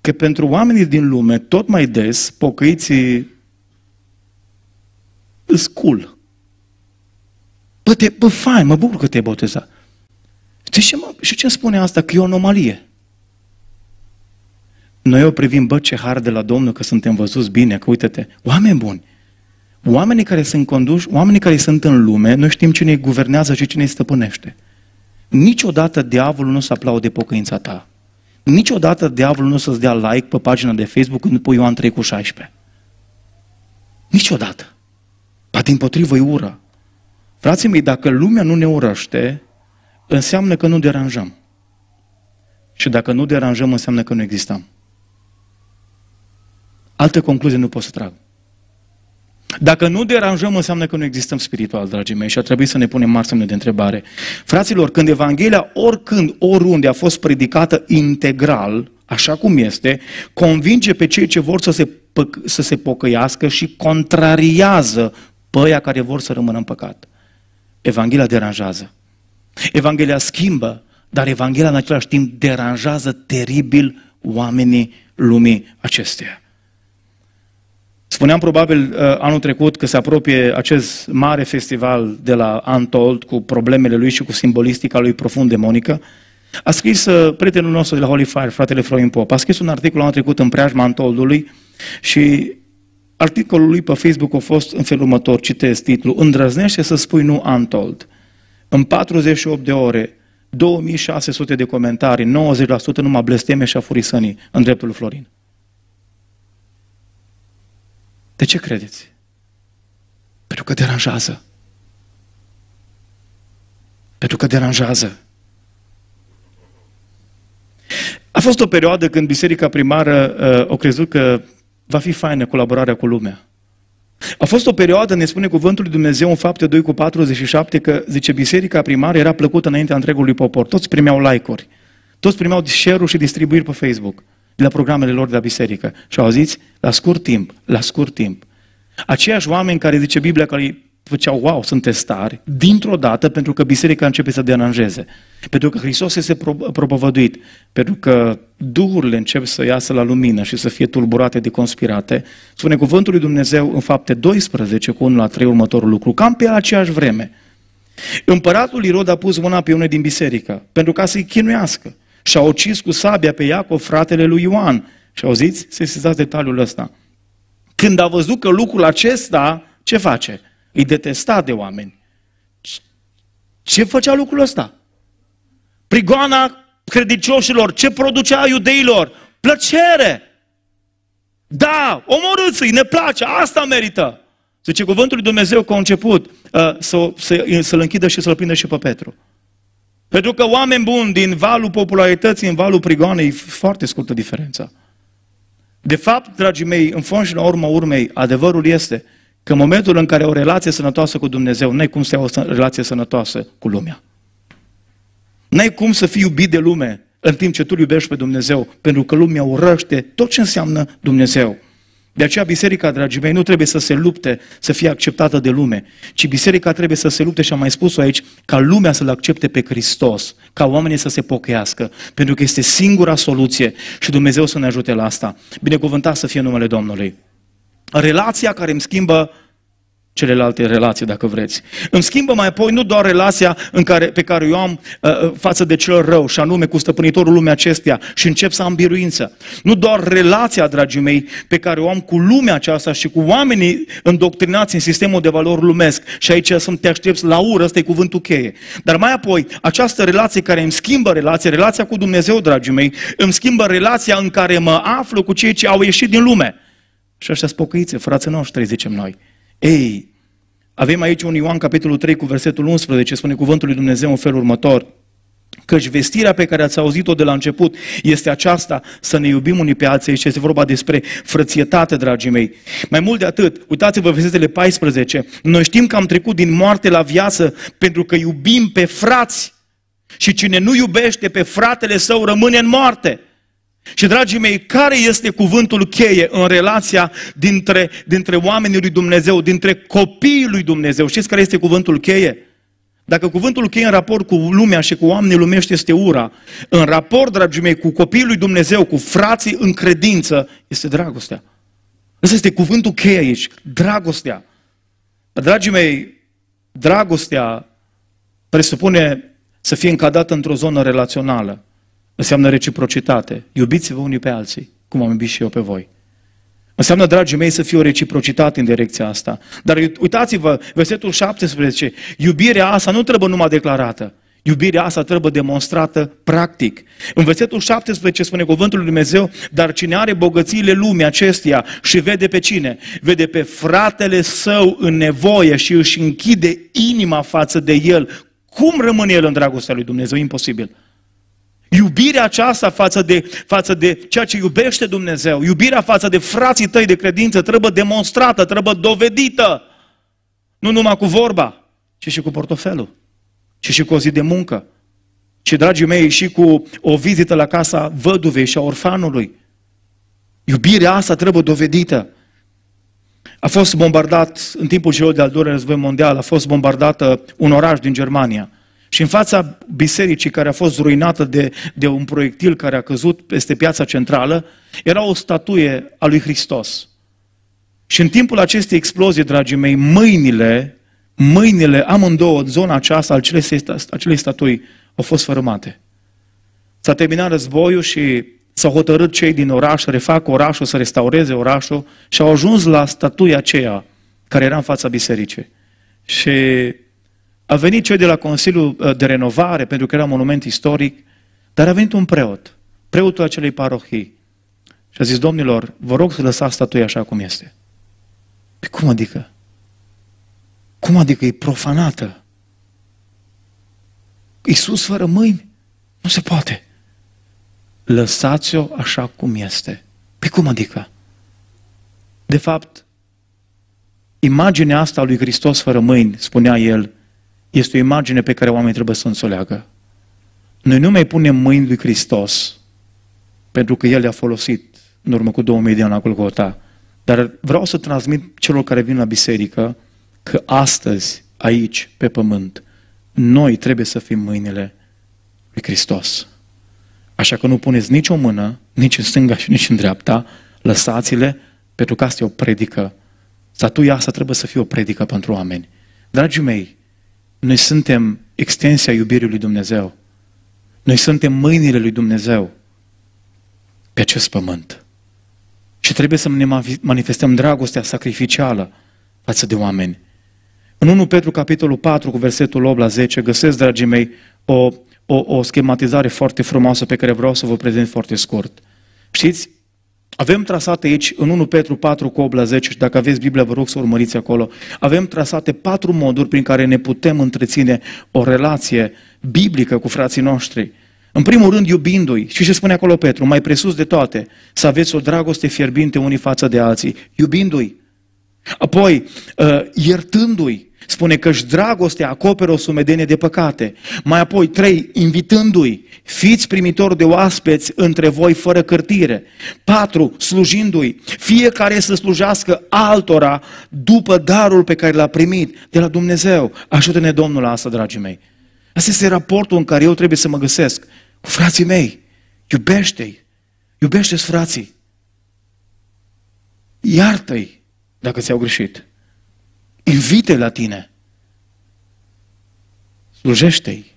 că pentru oamenii din lume, tot mai des, pocăiții îs cool. Bă, te, bă, fain, mă bucur că te-ai botezat. Știi ce, mă, și ce spune asta? Că e o anomalie. Noi o privim, bă, ce har de la Domnul, că suntem văzuți bine, că uite-te, oameni buni, oamenii care sunt conduși, oamenii care sunt în lume, noi știm cine îi guvernează și cine îi stăpânește. Niciodată diavolul nu se aplaude pocăința ta. Niciodată diavolul nu o să-ți dea like pe pagina de Facebook când pui Ioan 3 cu 16. Niciodată. Ba din potrivă ură. Frații mei, dacă lumea nu ne urăște, înseamnă că nu deranjăm. Și dacă nu deranjăm, înseamnă că nu existăm. Alte concluzie nu pot să trag. Dacă nu deranjăm, înseamnă că nu existăm spiritual, dragii mei, și ar trebui să ne punem mari semne de întrebare. Fraților, când Evanghelia, oricând, oriunde a fost predicată integral, așa cum este, convinge pe cei ce vor să se, pă- să se pocăiască și contrariază pe aia care vor să rămână în păcat. Evanghelia deranjează. Evanghelia schimbă, dar Evanghelia în același timp deranjează teribil oamenii lumii acesteia. Spuneam probabil uh, anul trecut că se apropie acest mare festival de la Untold cu problemele lui și cu simbolistica lui profund demonică. A scris uh, prietenul nostru de la Holy Fire, fratele Florin Pop, a scris un articol anul trecut în preajma Untoldului și articolul lui pe Facebook a fost în felul următor, citesc titlul, Îndrăznește să spui nu Untold. În 48 de ore, 2600 de comentarii, 90% numai blesteme și afurisănii în dreptul lui Florin. De ce credeți? Pentru că deranjează. Pentru că deranjează. A fost o perioadă când biserica primară uh, a crezut că va fi faină colaborarea cu lumea. A fost o perioadă, ne spune cuvântul lui Dumnezeu în fapte 2 cu 47, că, zice, biserica primară era plăcută înaintea întregului popor. Toți primeau like-uri. Toți primeau share-uri și distribuiri pe Facebook de la programele lor de la biserică. Și auziți, la scurt timp, la scurt timp, Aceiași oameni care zice Biblia că îi făceau, wow, sunt testari, dintr-o dată, pentru că biserica începe să deranjeze. Pentru că Hristos este propovăduit, pentru că duhurile încep să iasă la lumină și să fie tulburate de conspirate, spune cuvântul lui Dumnezeu în fapte 12 cu 1 la 3 următorul lucru, cam pe aceeași vreme. Împăratul Irod a pus mâna pe unul din biserică, pentru ca să-i chinuiască. Și a ucis cu sabia pe Iacov, fratele lui Ioan. Și auziți? Să sesizați detaliul ăsta. Când a văzut că lucrul acesta, ce face? Îi detesta de oameni. Ce făcea lucrul ăsta? Prigoana credincioșilor, ce producea iudeilor? Plăcere! Da, omorâți-i, ne place, asta merită. Zice cuvântul lui Dumnezeu că a început uh, să, să, să-l închidă și să-l prindă și pe Petru. Pentru că oameni buni din valul popularității în valul prigoanei, foarte scurtă diferența. De fapt, dragii mei, în fond și la urma urmei, adevărul este că în momentul în care ai o relație sănătoasă cu Dumnezeu, n-ai cum să ai o relație sănătoasă cu lumea. N-ai cum să fii iubit de lume în timp ce tu iubești pe Dumnezeu, pentru că lumea urăște tot ce înseamnă Dumnezeu. De aceea biserica, dragii mei, nu trebuie să se lupte să fie acceptată de lume, ci biserica trebuie să se lupte, și am mai spus-o aici, ca lumea să-L accepte pe Hristos, ca oamenii să se pocăiască, pentru că este singura soluție și Dumnezeu să ne ajute la asta. Binecuvântat să fie numele Domnului. Relația care îmi schimbă celelalte relații, dacă vreți. Îmi schimbă mai apoi nu doar relația în care, pe care o am uh, uh, față de cel rău, și anume cu stăpânitorul lumea acesteia, și încep să am biruință. Nu doar relația, dragii mei, pe care o am cu lumea aceasta și cu oamenii îndoctrinați în sistemul de valori lumesc. Și aici sunt te aștepți la ură, ăsta e cuvântul cheie. Dar mai apoi, această relație care îmi schimbă relația, relația cu Dumnezeu, dragii mei, îmi schimbă relația în care mă aflu cu cei ce au ieșit din lume. Și ăștia spocăiți, frații noștri, zicem noi. Ei, avem aici un Ioan, capitolul 3, cu versetul 11, spune cuvântul lui Dumnezeu în felul următor. Căci vestirea pe care ați auzit-o de la început este aceasta, să ne iubim unii pe alții și este vorba despre frățietate, dragii mei. Mai mult de atât, uitați-vă versetele 14, noi știm că am trecut din moarte la viață pentru că iubim pe frați și cine nu iubește pe fratele său rămâne în moarte. Și, dragii mei, care este cuvântul cheie în relația dintre, dintre oamenii lui Dumnezeu, dintre copiii lui Dumnezeu? Știți care este cuvântul cheie? Dacă cuvântul cheie în raport cu lumea și cu oamenii lumești este ura, în raport, dragii mei, cu copiii lui Dumnezeu, cu frații în credință, este dragostea. Ăsta este cuvântul cheie aici, dragostea. Dragii mei, dragostea presupune să fie încadată într-o zonă relațională înseamnă reciprocitate. Iubiți-vă unii pe alții, cum am iubit și eu pe voi. Înseamnă, dragii mei, să fie o reciprocitate în direcția asta. Dar uitați-vă, versetul 17, iubirea asta nu trebuie numai declarată. Iubirea asta trebuie demonstrată practic. În versetul 17 spune cuvântul lui Dumnezeu, dar cine are bogățiile lumii acesteia și vede pe cine? Vede pe fratele său în nevoie și își închide inima față de el. Cum rămâne el în dragostea lui Dumnezeu? Imposibil. Iubirea aceasta față de, față de ceea ce iubește Dumnezeu, iubirea față de frații tăi de credință trebuie demonstrată, trebuie dovedită. Nu numai cu vorba, ci și cu portofelul ci și cu o zi de muncă, ci, dragii mei, și cu o vizită la casa văduvei și a orfanului. Iubirea asta trebuie dovedită. A fost bombardat, în timpul celor de-al doilea război mondial, a fost bombardată un oraș din Germania. Și în fața bisericii care a fost ruinată de, de un proiectil care a căzut peste piața centrală, era o statuie a lui Hristos. Și în timpul acestei explozii, dragii mei, mâinile mâinile amândouă în zona aceasta al acelei statui au fost fărâmate. S-a terminat războiul și s-au hotărât cei din oraș să refacă orașul, să restaureze orașul și au ajuns la statuia aceea care era în fața bisericii. Și a venit cei de la Consiliul uh, de Renovare, pentru că era monument istoric, dar a venit un preot, preotul acelei parohii. Și a zis, domnilor, vă rog să lăsați statuia așa cum este. Pe cum adică? Cum adică e profanată? Iisus fără mâini? Nu se poate. Lăsați-o așa cum este. Pe cum adică? De fapt, imaginea asta a lui Hristos fără mâini, spunea el, este o imagine pe care oamenii trebuie să înțeleagă. Noi nu mai punem mâini lui Hristos pentru că El le-a folosit în urmă cu 2000 de ani la Golgota. Dar vreau să transmit celor care vin la biserică că astăzi, aici, pe pământ, noi trebuie să fim mâinile lui Hristos. Așa că nu puneți nici o mână, nici în stânga și nici în dreapta, lăsați-le, pentru că asta e o predică. Statuia asta trebuie să fie o predică pentru oameni. Dragii mei, noi suntem extensia iubirii lui Dumnezeu. Noi suntem mâinile lui Dumnezeu pe acest pământ. Și trebuie să ne manifestăm dragostea sacrificială față de oameni. În 1 Petru, capitolul 4, cu versetul 8 la 10, găsesc, dragii mei, o, o, o schematizare foarte frumoasă pe care vreau să vă prezint foarte scurt. Știți, avem trasate aici, în 1 Petru 4 cu 8 la 10, și dacă aveți Biblia, vă rog să urmăriți acolo, avem trasate patru moduri prin care ne putem întreține o relație biblică cu frații noștri. În primul rând, iubindu-i. Și ce spune acolo Petru? Mai presus de toate, să aveți o dragoste fierbinte unii față de alții, iubindu-i. Apoi, uh, iertându-i, spune că și dragostea acoperă o sumedenie de păcate. Mai apoi, trei, invitându-i, fiți primitori de oaspeți între voi fără cârtire. Patru, slujindu-i, fiecare să slujească altora după darul pe care l-a primit de la Dumnezeu. Ajută-ne Domnul la asta, dragii mei. Asta este raportul în care eu trebuie să mă găsesc cu frații mei. Iubește-i. Iubește-ți frații. Iartă-i dacă ți-au greșit. Invite la tine. Slujește-i.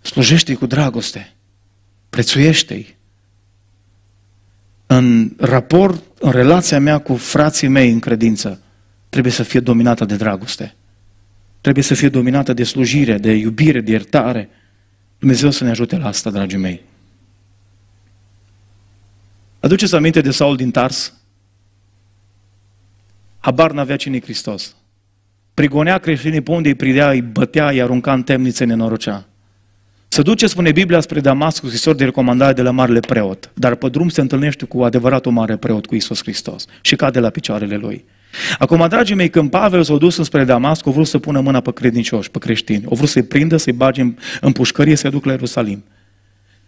Slujește-i cu dragoste. Prețuiește-i. În raport, în relația mea cu frații mei în credință, trebuie să fie dominată de dragoste. Trebuie să fie dominată de slujire, de iubire, de iertare. Dumnezeu să ne ajute la asta, dragii mei. Aduceți aminte de Saul din Tars? Habar n-avea cine Hristos. Prigonea creștinii pe unde îi pridea, îi bătea, îi arunca în temnițe, nenorocea. Se duce, spune Biblia, spre Damasc cu scrisori de recomandare de la marele preot, dar pe drum se întâlnește cu adevăratul mare preot, cu Isus Hristos și cade la picioarele lui. Acum, dragii mei, când Pavel s-a dus spre Damasc, a vrut să pună mâna pe credincioși, pe creștini. A vrut să-i prindă, să-i bage în, în pușcărie, să-i ducă la Ierusalim.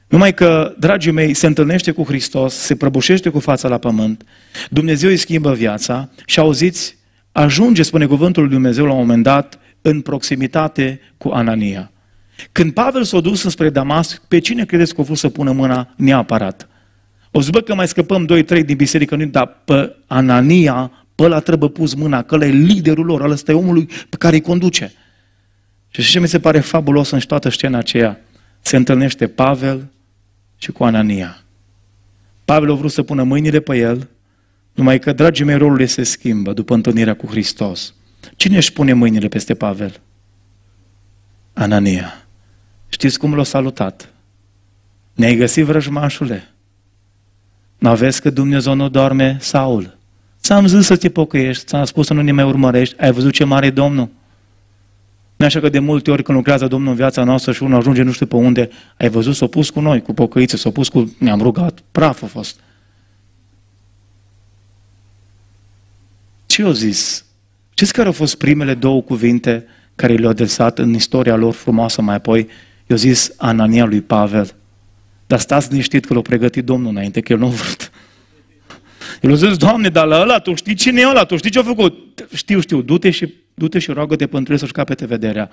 Numai că, dragii mei, se întâlnește cu Hristos, se prăbușește cu fața la pământ, Dumnezeu îi schimbă viața și auziți, ajunge, spune cuvântul lui Dumnezeu la un moment dat, în proximitate cu Anania. Când Pavel s-a dus spre Damasc, pe cine credeți că a vrut să pună mâna neapărat? O să că mai scăpăm doi, trei din biserică, nu, dar pe Anania, pe ăla trebuie pus mâna, că ăla e liderul lor, ăla este omul pe care îi conduce. Și ce mi se pare fabulos în toată scena aceea? Se întâlnește Pavel, și cu Anania. Pavel a vrut să pună mâinile pe el, numai că, dragii mei, rolul se schimbă după întâlnirea cu Hristos. Cine își pune mâinile peste Pavel? Anania. Știți cum l-a salutat? Ne-ai găsit vrăjmașule? Nu vezi că Dumnezeu nu doarme, Saul? Ți-am zis să te pocăiești, ți-am spus să nu ne mai urmărești, ai văzut ce mare e Domnul? Nu așa că de multe ori când lucrează Domnul în viața noastră și unul ajunge nu știu pe unde, ai văzut, s-a pus cu noi, cu pocăiță, s-a pus cu, ne-am rugat, praf a fost. Ce au zis? Știți care au fost primele două cuvinte care le-au adresat în istoria lor frumoasă mai apoi? I-au zis Anania lui Pavel. Dar stați liniștit că l-a pregătit Domnul înainte, că el nu a vrut. El a zis, Doamne, dar la ăla, tu știi cine e ăla, tu știi ce a făcut? Știu, știu, du-te și, du-te și roagă-te pentru el să-și capete vederea.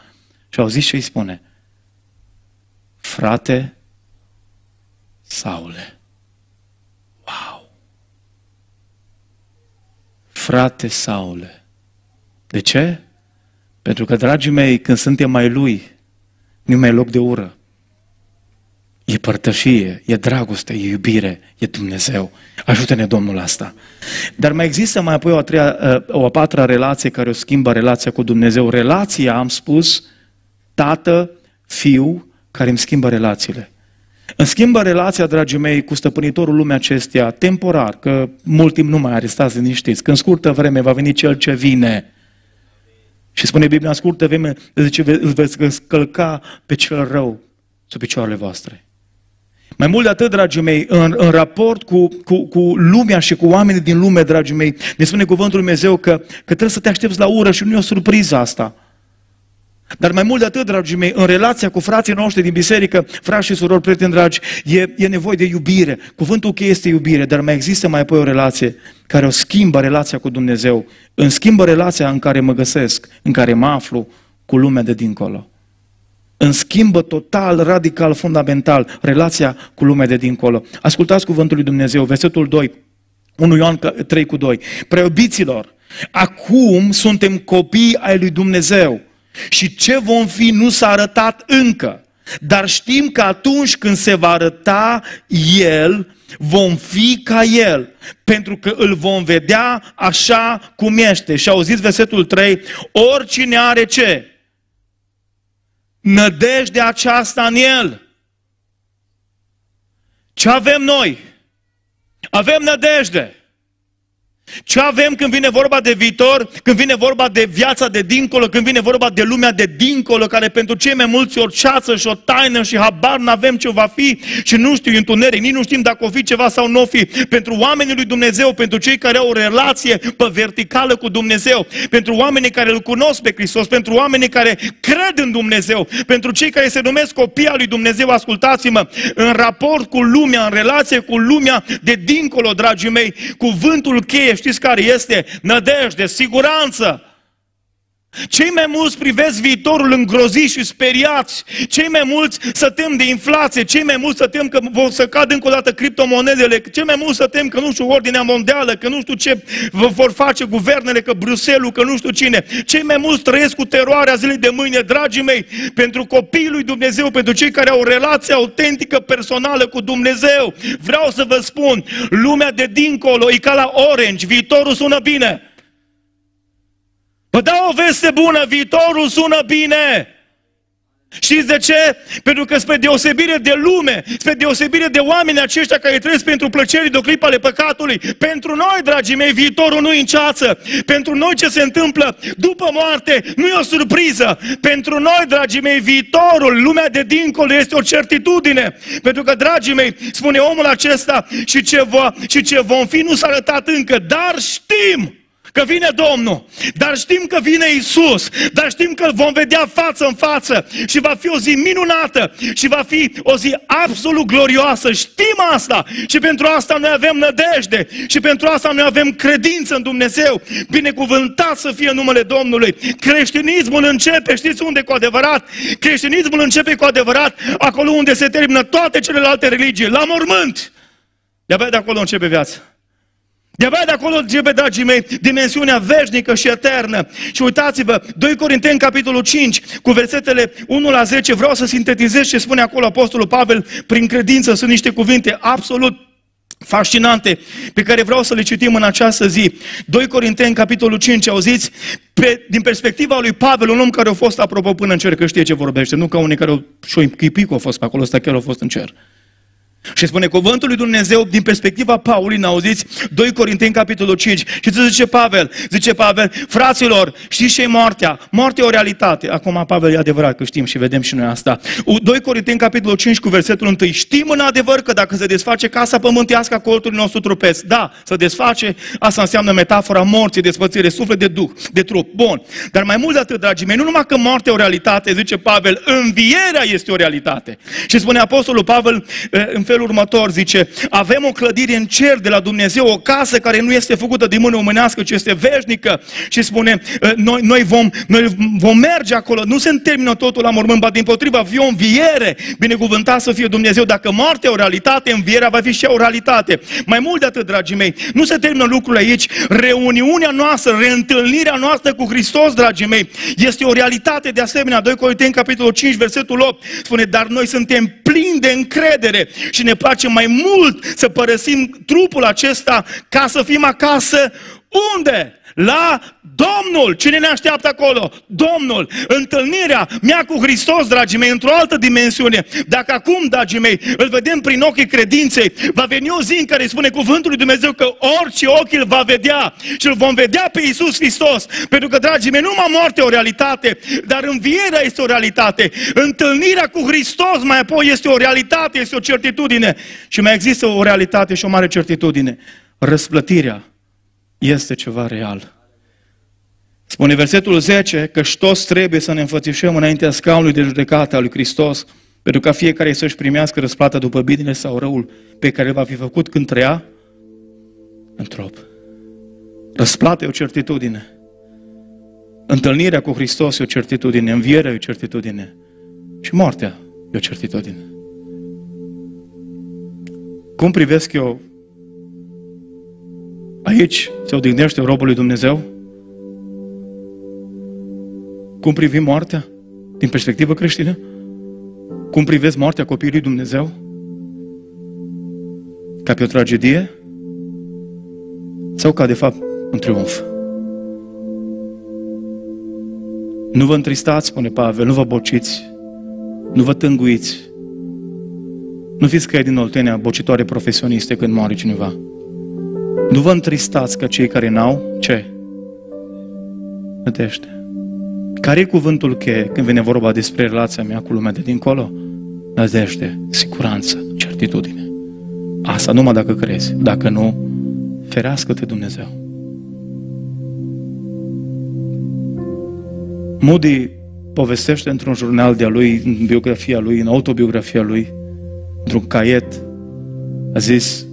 Și au zis ce îi spune? Frate Saule. Wow! Frate Saule. De ce? Pentru că, dragii mei, când suntem mai lui, nu mai e loc de ură. E părtășie, e dragoste, e iubire, e Dumnezeu. Ajută-ne Domnul asta. Dar mai există mai apoi o a, treia, uh, o a patra relație care o schimbă relația cu Dumnezeu. Relația, am spus, tată, fiu, care îmi schimbă relațiile. Îmi schimbă relația, dragii mei, cu stăpânitorul lumea acesteia, temporar, că mult timp nu mai are, stați liniștiți. Când scurtă vreme va veni cel ce vine. Și spune Biblia, în scurtă vreme, zice, îl veți călca pe cel rău sub picioarele voastre. Mai mult de atât, dragii mei, în, în raport cu, cu, cu lumea și cu oamenii din lume, dragii mei, ne spune Cuvântul Lui Dumnezeu că, că trebuie să te aștepți la ură și nu e o surpriză asta. Dar mai mult de atât, dragii mei, în relația cu frații noștri din biserică, frați și surori, prieteni dragi, e, e nevoie de iubire. Cuvântul cheie este iubire, dar mai există mai apoi o relație care o schimbă relația cu Dumnezeu. În schimbă relația în care mă găsesc, în care mă aflu cu lumea de dincolo în schimbă total, radical, fundamental relația cu lumea de dincolo. Ascultați cuvântul lui Dumnezeu, versetul 2, 1 Ioan 3 cu 2. Preobiților, acum suntem copii ai lui Dumnezeu și ce vom fi nu s-a arătat încă. Dar știm că atunci când se va arăta El, vom fi ca El, pentru că îl vom vedea așa cum este. Și auziți versetul 3, oricine are ce? Nădejde aceasta în El. Ce avem noi? Avem nădejde. Ce avem când vine vorba de viitor, când vine vorba de viața de dincolo, când vine vorba de lumea de dincolo, care pentru cei mai mulți o ceață și o taină și habar n-avem ce va fi și nu știu, întuneric, nici nu știm dacă o fi ceva sau nu o fi. Pentru oamenii lui Dumnezeu, pentru cei care au o relație pe verticală cu Dumnezeu, pentru oamenii care îl cunosc pe Hristos, pentru oamenii care cred în Dumnezeu, pentru cei care se numesc copii al lui Dumnezeu, ascultați-mă, în raport cu lumea, în relație cu lumea de dincolo, dragii mei, cuvântul cheie știți care este? Nădejde, siguranță. Cei mai mulți privesc viitorul îngrozit și speriați. Cei mai mulți să tem de inflație. Cei mai mulți să tem că vor să cadă încă o dată criptomonedele. Cei mai mulți să tem că nu știu ordinea mondială, că nu știu ce vor face guvernele, că Bruselul, că nu știu cine. Cei mai mulți trăiesc cu teroarea zilei de mâine, dragii mei, pentru copiii lui Dumnezeu, pentru cei care au o relație autentică, personală cu Dumnezeu. Vreau să vă spun, lumea de dincolo e ca la Orange, viitorul sună bine. Vă dau o veste bună, viitorul sună bine. Știți de ce? Pentru că spre deosebire de lume, spre deosebire de oameni aceștia care trăiesc pentru plăceri de o clipă ale păcatului, pentru noi, dragii mei, viitorul nu în ceață. Pentru noi ce se întâmplă după moarte nu e o surpriză. Pentru noi, dragii mei, viitorul, lumea de dincolo este o certitudine. Pentru că, dragii mei, spune omul acesta și ce, va, și ce vom fi nu s-a arătat încă, dar știm că vine Domnul, dar știm că vine Isus, dar știm că îl vom vedea față în față și va fi o zi minunată și va fi o zi absolut glorioasă. Știm asta și pentru asta noi avem nădejde și pentru asta noi avem credință în Dumnezeu. Binecuvântat să fie numele Domnului. Creștinismul începe, știți unde cu adevărat? Creștinismul începe cu adevărat acolo unde se termină toate celelalte religii, la mormânt. De-abia de acolo începe viața. De-abia de acolo începe, dragii mei, dimensiunea veșnică și eternă. Și uitați-vă, 2 Corinteni, capitolul 5, cu versetele 1 la 10, vreau să sintetizez ce spune acolo Apostolul Pavel, prin credință sunt niște cuvinte absolut fascinante pe care vreau să le citim în această zi. 2 Corinteni, capitolul 5, auziți? Pe, din perspectiva lui Pavel, un om care a fost, apropo, până în cer, că știe ce vorbește, nu ca unii care și-au închipit că au fost pe acolo, ăsta chiar au fost în cer. Și spune cuvântul lui Dumnezeu din perspectiva Paului, auziți? 2 Corinteni, capitolul 5. Și ce zice Pavel? Zice Pavel, fraților, știți ce e moartea? Moartea e o realitate. Acum Pavel e adevărat că știm și vedem și noi asta. 2 Corinteni, capitolul 5, cu versetul 1. Știm în adevăr că dacă se desface casa pământească a coltului nostru trupesc, da, să desface, asta înseamnă metafora morții, despățire, suflet de duh, de trup. Bun. Dar mai mult de atât, dragii mei, nu numai că moartea e o realitate, zice Pavel, învierea este o realitate. Și spune Apostolul Pavel în felul felul următor, zice, avem o clădire în cer de la Dumnezeu, o casă care nu este făcută de mână omenească, ci este veșnică. Și spune, ă, noi, noi, vom, noi vom merge acolo, nu se termină totul la mormânt, ba din potriva, va fi o înviere, binecuvântat să fie Dumnezeu. Dacă moartea e o realitate, învierea va fi și o realitate. Mai mult de atât, dragii mei, nu se termină lucrurile aici, reuniunea noastră, reîntâlnirea noastră cu Hristos, dragii mei, este o realitate de asemenea. 2 Corinteni, capitolul 5, versetul 8, spune, dar noi suntem plini de încredere și ne place mai mult să părăsim trupul acesta ca să fim acasă. Unde? La Domnul! Cine ne așteaptă acolo? Domnul! Întâlnirea mea cu Hristos, dragii mei, într-o altă dimensiune. Dacă acum, dragii mei, îl vedem prin ochii credinței, va veni o zi în care spune cuvântul lui Dumnezeu că orice ochi îl va vedea și îl vom vedea pe Iisus Hristos. Pentru că, dragii mei, numai moarte o realitate, dar învierea este o realitate. Întâlnirea cu Hristos mai apoi este o realitate, este o certitudine. Și mai există o realitate și o mare certitudine. Răsplătirea este ceva real. Spune versetul 10 că toți trebuie să ne înfățișăm înaintea scaunului de judecată al lui Hristos, pentru ca fiecare să-și primească răsplata după binele sau răul pe care va fi făcut când trăia în trop. Răsplata e o certitudine. Întâlnirea cu Hristos e o certitudine, învierea e o certitudine și moartea e o certitudine. Cum privesc eu aici se odihnește robul lui Dumnezeu? Cum privim moartea? Din perspectivă creștină? Cum privesc moartea copilului Dumnezeu? Ca pe o tragedie? Sau ca de fapt un triumf? Nu vă întristați, spune Pavel, nu vă bociți, nu vă tânguiți. Nu fiți ca din Oltenia bocitoare profesioniste când moare cineva. Nu vă întristați ca cei care n-au ce? Nădejde. Care e cuvântul cheie când vine vorba despre relația mea cu lumea de dincolo? Nădejde, siguranță, certitudine. Asta numai dacă crezi. Dacă nu, ferească-te Dumnezeu. Moody povestește într-un jurnal de-a lui, în biografia lui, în autobiografia lui, într-un caiet, a zis,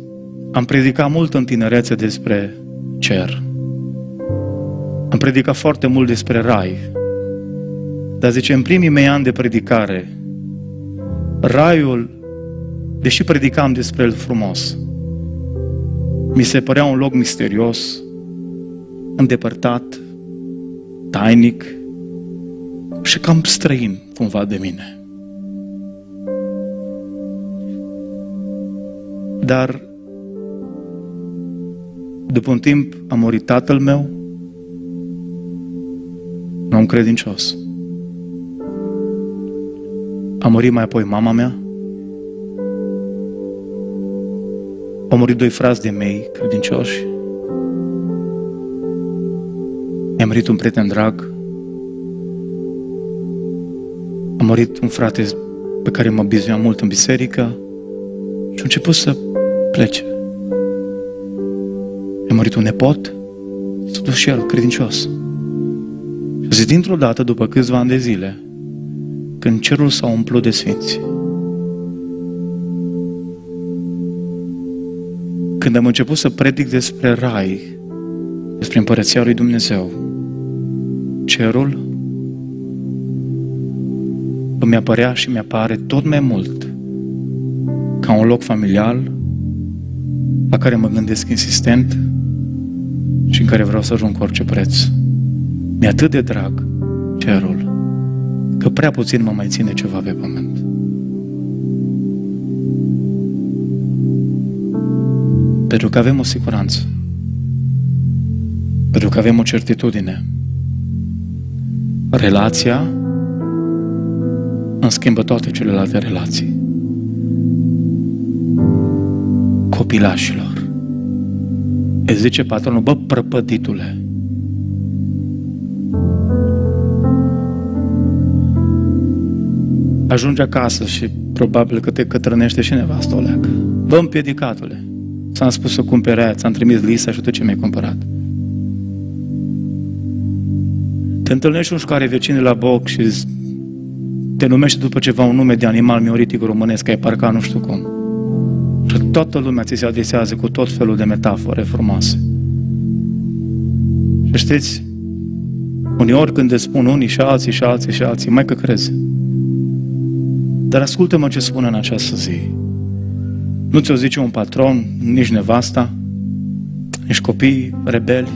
am predicat mult în tinerețe despre cer. Am predicat foarte mult despre rai. Dar zice, în primii mei ani de predicare, raiul, deși predicam despre el frumos, mi se părea un loc misterios, îndepărtat, tainic și cam străin cumva de mine. Dar după un timp a murit tatăl meu, un om credincios. A murit mai apoi mama mea. Au murit doi frați de mei credincioși. Mi-a murit un prieten drag. A murit un frate pe care mă bizuiam mult în biserică și a început să plece. A murit un nepot, s-a dus și el credincios. Și zi dintr-o dată, după câțiva ani de zile, când cerul s-a umplut de sfinți. Când am început să predic despre rai, despre împărăția lui Dumnezeu, cerul îmi apărea și mi-apare tot mai mult ca un loc familial la care mă gândesc insistent și în care vreau să ajung cu orice preț. Mi-e atât de drag cerul că prea puțin mă mai ține ceva pe pământ. Pentru că avem o siguranță. Pentru că avem o certitudine. Relația îmi schimbă toate celelalte relații. Copilașilor. Îți zice patronul, bă, prăpăditule, ajunge acasă și probabil că te cătrănește și nevastă o leacă. Bă, împiedicatule, ți-am spus să cumpere aia, ți-am trimis lista și tu ce mi-ai cumpărat. Te întâlnești un care vecin la boc și te numește după ceva un nume de animal mioritic românesc, ai parca nu știu cum. Și toată lumea ți se adresează cu tot felul de metafore frumoase. Și știți, uneori când îți spun unii și alții și alții și alții, mai că crezi. Dar ascultă-mă ce spun în această zi. Nu ți-o zice un patron, nici nevasta, nici copii rebeli,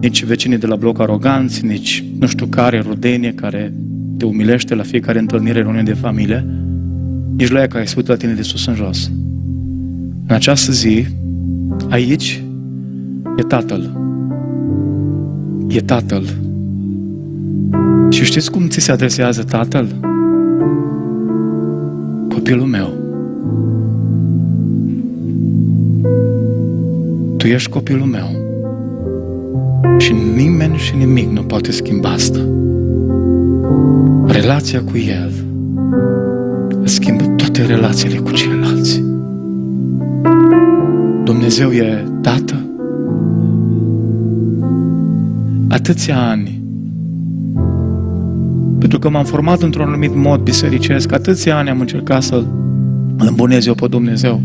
nici vecinii de la bloc aroganți, nici nu știu care rudenie care te umilește la fiecare întâlnire, reuniune de familie, nici la ea care se uită la tine de sus în jos. În această zi, aici, e Tatăl. E Tatăl. Și știți cum ți se adresează Tatăl? Copilul meu. Tu ești copilul meu. Și nimeni și nimic nu poate schimba asta. Relația cu El schimbă toate relațiile cu ceilalți. Dumnezeu e Tată. Atâția ani. Pentru că m-am format într-un anumit mod bisericesc, atâția ani am încercat să-L îmbunez eu pe Dumnezeu.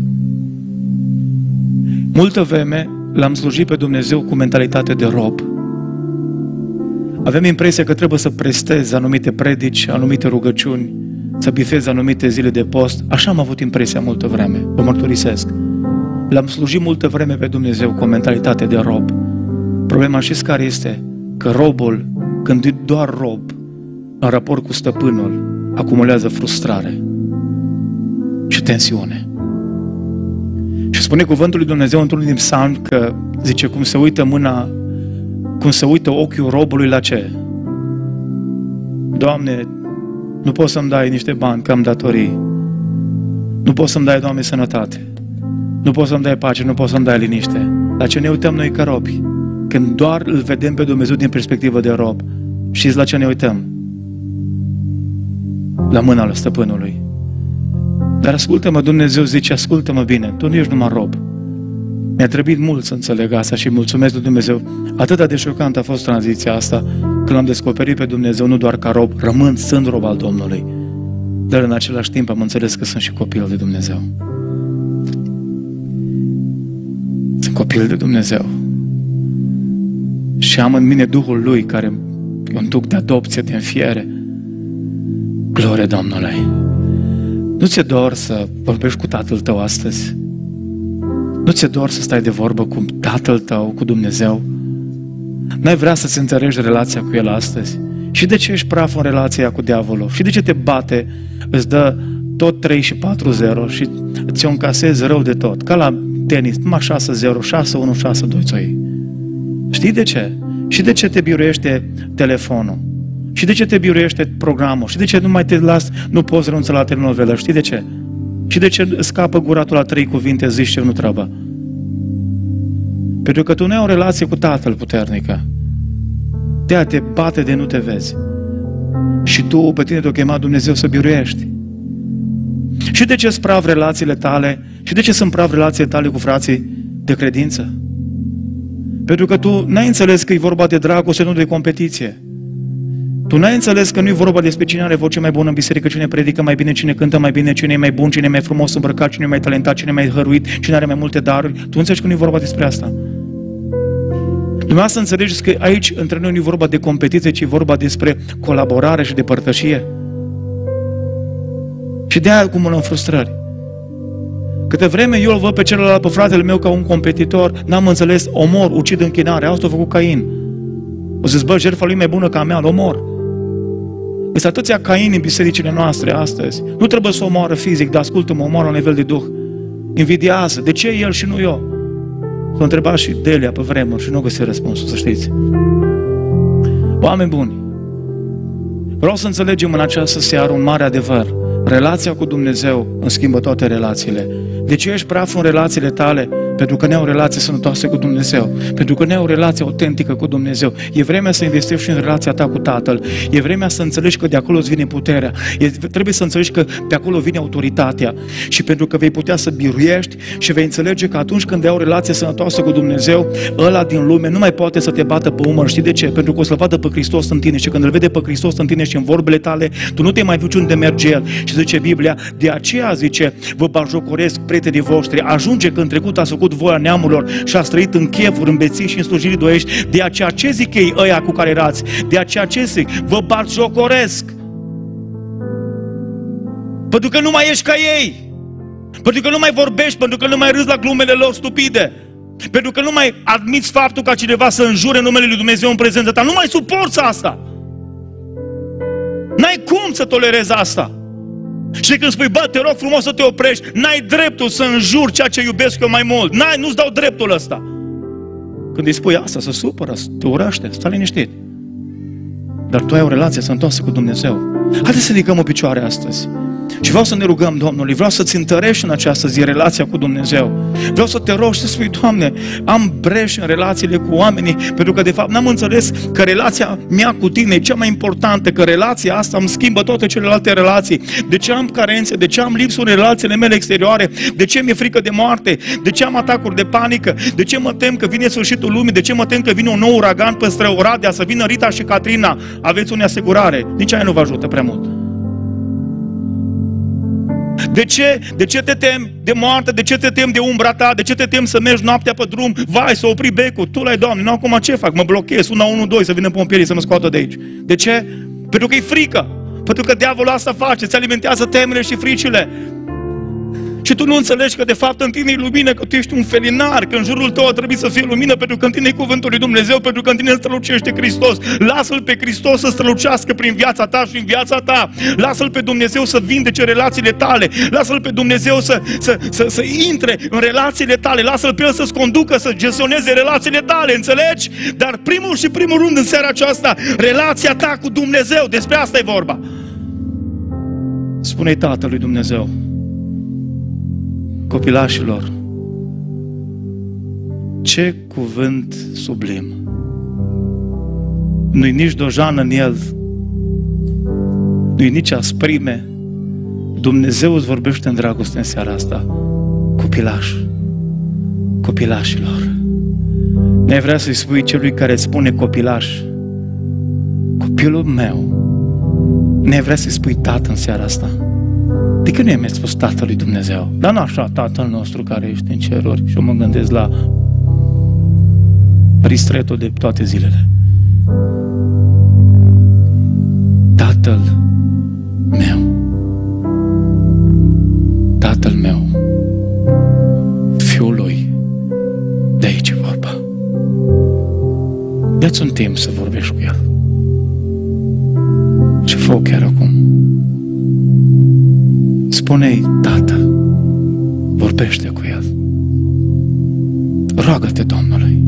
Multă vreme l-am slujit pe Dumnezeu cu mentalitate de rob. Avem impresia că trebuie să prestezi anumite predici, anumite rugăciuni, să bifezi anumite zile de post. Așa am avut impresia multă vreme, vă mărturisesc. L-am slujit multă vreme pe Dumnezeu cu o mentalitate de rob. Problema știți care este? Că robul, când e doar rob, în raport cu stăpânul, acumulează frustrare și tensiune. Și spune cuvântul lui Dumnezeu într-unul din psalm că zice cum se uită mâna, cum se uită ochiul robului la ce? Doamne, nu poți să-mi dai niște bani, că am datorii. Nu poți să-mi dai, Doamne, sănătate. Nu poți să-mi dai pace, nu poți să-mi dai liniște. La ce ne uităm noi ca robi? Când doar îl vedem pe Dumnezeu din perspectivă de rob. Știți la ce ne uităm? La mâna lui stăpânului. Dar ascultă-mă, Dumnezeu zice, ascultă-mă bine, tu nu ești numai rob. Mi-a trebuit mult să înțeleg asta și mulțumesc lui Dumnezeu. Atât de șocant a fost tranziția asta când am descoperit pe Dumnezeu nu doar ca rob, rămân, sunt rob al Domnului. Dar în același timp am înțeles că sunt și copil de Dumnezeu. Sunt copil de Dumnezeu. Și am în mine Duhul Lui care e un duc de adopție, de înfiere. Glorie Domnului! Nu ți-e dor să vorbești cu tatăl tău astăzi? Nu ți-e dor să stai de vorbă cu tatăl tău, cu Dumnezeu? N-ai vrea să-ți înțelegi relația cu El astăzi? Și de ce ești praf în relația cu diavolul? Și de ce te bate, îți dă tot 3 și 4-0 și ți o încasezi rău de tot? Ca la tenis, numai 6-0, 6-1, 6-2 Știi de ce? Și de ce te biruiește telefonul? Și de ce te biruiește programul? Și de ce nu mai te las, nu poți renunța la telenovelă? Știi de ce? Și de ce scapă guratul la trei cuvinte, zici ce nu trebuie? Pentru că tu nu ai o relație cu Tatăl puternică. de te bate de nu te vezi. Și tu, pe tine te-o chema Dumnezeu să biruiești. Și de ce sprav relațiile tale? Și de ce sunt prav relațiile tale cu frații de credință? Pentru că tu n-ai înțeles că e vorba de dragoste, nu de competiție. Tu n-ai înțeles că nu e vorba despre cine are voce mai bună în biserică, cine predică mai bine, cine cântă mai bine, cine e mai bun, cine e mai frumos îmbrăcat, cine e mai talentat, cine e mai hăruit, cine are mai multe daruri. Tu înțelegi că nu e vorba despre asta. Dumneavoastră înțelegeți că aici între noi nu e vorba de competiție, ci e vorba despre colaborare și de părtășie. Și de aia acumulăm frustrări. Câte vreme eu îl văd pe celălalt, pe fratele meu, ca un competitor, n-am înțeles, omor, ucid închinare, asta a făcut Cain. O să-ți bă, jertfa lui mai bună ca a mea, îl omor. Sunt atâția caini în bisericile noastre astăzi. Nu trebuie să o omoară fizic, dar ascultă-mă, omoară la nivel de duh. Invidiază. De ce el și nu eu? S-a întrebat și Delia pe vremuri și nu găsi răspunsul, să știți. Oameni buni, vreau să înțelegem în această seară un mare adevăr. Relația cu Dumnezeu îmi schimbă toate relațiile. De ce ești praf în relațiile tale? Pentru că ne au relație sănătoase cu Dumnezeu. Pentru că ne au relație autentică cu Dumnezeu. E vremea să investești și în relația ta cu Tatăl. E vremea să înțelegi că de acolo îți vine puterea. E, trebuie să înțelegi că de acolo vine autoritatea. Și pentru că vei putea să biruiești și vei înțelege că atunci când ai o relație sănătoasă cu Dumnezeu, ăla din lume nu mai poate să te bată pe umăr. Știi de ce? Pentru că o să-L vadă pe Hristos în tine și când îl vede pe Hristos în tine și în vorbele tale, tu nu te mai duci unde merge El. Și zice Biblia, de aceea zice, vă bajocoresc prietenii voștri, ajunge că în trecut a făcut făcut voia neamurilor și a trăit în chefuri, în beții și în slujiri doiești, de aceea ce zic ei ăia cu care erați? De aceea ce zic? Vă jocoresc! Pentru că nu mai ești ca ei! Pentru că nu mai vorbești, pentru că nu mai râzi la glumele lor stupide. Pentru că nu mai admiți faptul ca cineva să înjure numele lui Dumnezeu în prezența ta. Nu mai suporți asta. N-ai cum să tolerezi asta. Și când spui, bă, te rog frumos să te oprești, n-ai dreptul să înjuri ceea ce iubesc eu mai mult. N-ai, nu-ți dau dreptul ăsta. Când îi spui asta, să supără, să te urăște, stai liniștit. Dar tu ai o relație sănătoasă cu Dumnezeu. Haideți să ridicăm o picioare astăzi. Și vreau să ne rugăm Domnului, vreau să-ți întărești în această zi relația cu Dumnezeu. Vreau să te rog și să spui, Doamne, am breș în relațiile cu oamenii, pentru că de fapt n-am înțeles că relația mea cu tine e cea mai importantă, că relația asta îmi schimbă toate celelalte relații. De ce am carențe? De ce am lipsuri în relațiile mele exterioare? De ce mi-e frică de moarte? De ce am atacuri de panică? De ce mă tem că vine sfârșitul lumii? De ce mă tem că vine un nou uragan peste Oradea, să vină Rita și Catrina? Aveți o asigurare. Nici aia nu vă ajută prea mult. De ce? De ce te temi de moarte? De ce te temi de umbra ta? De ce te temi să mergi noaptea pe drum? Vai, să opri becul. Tu l-ai, Doamne, nu acum ce fac? Mă blochez, una, unu, doi, să vină pompierii să mă scoată de aici. De ce? Pentru că e frică. Pentru că diavolul asta face, îți alimentează temele și fricile. Și tu nu înțelegi că de fapt în tine e lumină, că tu ești un felinar, că în jurul tău trebuie să fie lumină, pentru că în tine e cuvântul lui Dumnezeu, pentru că în tine strălucește Hristos. Lasă-L pe Hristos să strălucească prin viața ta și în viața ta. Lasă-L pe Dumnezeu să vindece relațiile tale. Lasă-L pe Dumnezeu să, să, să, să intre în relațiile tale. Lasă-L pe El să-ți conducă, să gestioneze relațiile tale, înțelegi? Dar primul și primul rând în seara aceasta, relația ta cu Dumnezeu, despre asta e vorba. Spune-i Tatălui Dumnezeu, copilașilor, ce cuvânt sublim! Nu-i nici dojană în el, nu-i nici asprime. Dumnezeu îți vorbește în dragoste în seara asta. Copilaș, copilașilor. Ne vrea să-i spui celui care îți spune copilaș, copilul meu, ne vrea să-i spui tată în seara asta. De ce nu i-am spus Tatălui Dumnezeu? Dar nu așa, Tatăl nostru care ești în ceruri. Și eu mă gândesc la ristretul de toate zilele. Tatăl meu. Tatăl meu. Fiul lui. De aici e vorba. Ia-ți un timp să vorbești cu el. Ce fă chiar acum? Spune-i, Tată, vorbește cu el. Roagă-te Domnului.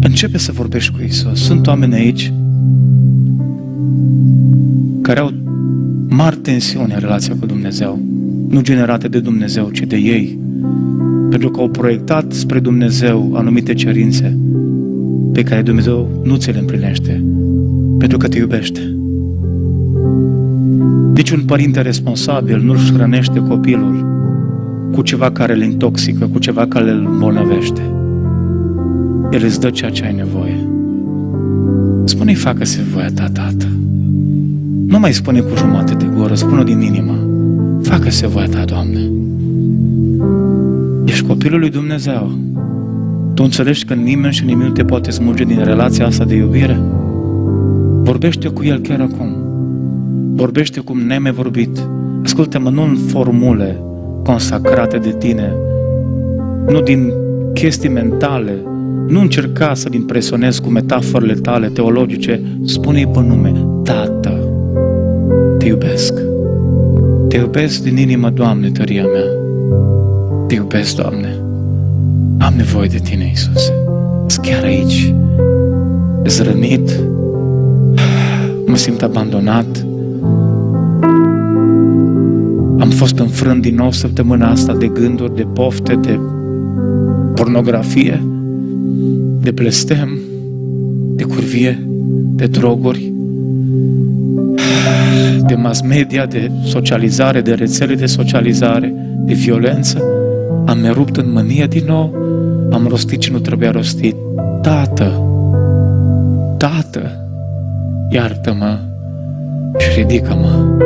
Începe să vorbești cu Isus. Sunt oameni aici care au mari tensiuni în relația cu Dumnezeu. Nu generate de Dumnezeu, ci de ei. Pentru că au proiectat spre Dumnezeu anumite cerințe pe care Dumnezeu nu ți le împlinește. Pentru că te iubește. Niciun părinte responsabil nu își hrănește copilul cu ceva care îl intoxică, cu ceva care îl îmbolnăvește. El îți dă ceea ce ai nevoie. Spune-i facă-se voia ta, tată. Nu mai spune cu jumate de gură, spune din inimă. Facă-se voia ta, Doamne. Ești copilul lui Dumnezeu. Tu înțelegi că nimeni și nimic nu te poate smulge din relația asta de iubire? Vorbește cu El chiar acum. Vorbește cum nemai vorbit. Ascultă-mă, nu în formule consacrate de tine, nu din chestii mentale, nu încerca să-L impresionezi cu metaforele tale teologice, spune-i pe nume, Tată, te iubesc. Te iubesc din inimă, Doamne, tăria mea. Te iubesc, Doamne. Am nevoie de tine, Iisus. Sunt chiar aici, zrănit, mă simt abandonat. Am fost înfrânt din nou săptămâna asta de gânduri, de pofte, de pornografie, de blestem, de curvie, de droguri, de mass media, de socializare, de rețele de socializare, de violență. Am erupt în mânie din nou, am rostit ce nu trebuia rostit. Tată, Tată, iartă-mă și ridică-mă.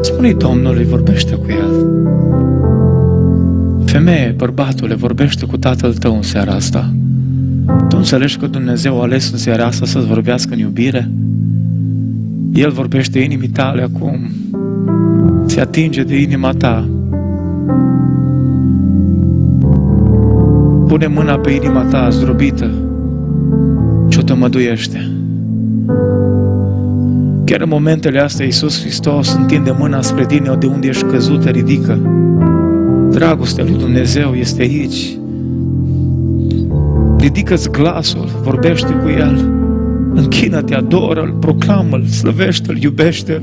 Spune-i Domnului, vorbește cu el. Femeie, bărbatule, vorbește cu tatăl tău în seara asta. Tu înțelegi că Dumnezeu a ales în seara asta să-ți vorbească în iubire? El vorbește inimii tale acum. Se atinge de inima ta. Pune mâna pe inima ta zdrobită și o tămăduiește. Chiar în momentele astea, Iisus Hristos întinde mâna spre tine de unde ești căzut, te ridică. Dragostea lui Dumnezeu este aici. Ridică-ți glasul, vorbește cu El, închină-te, adoră-L, proclamă-L, slăvește-L, iubește-L.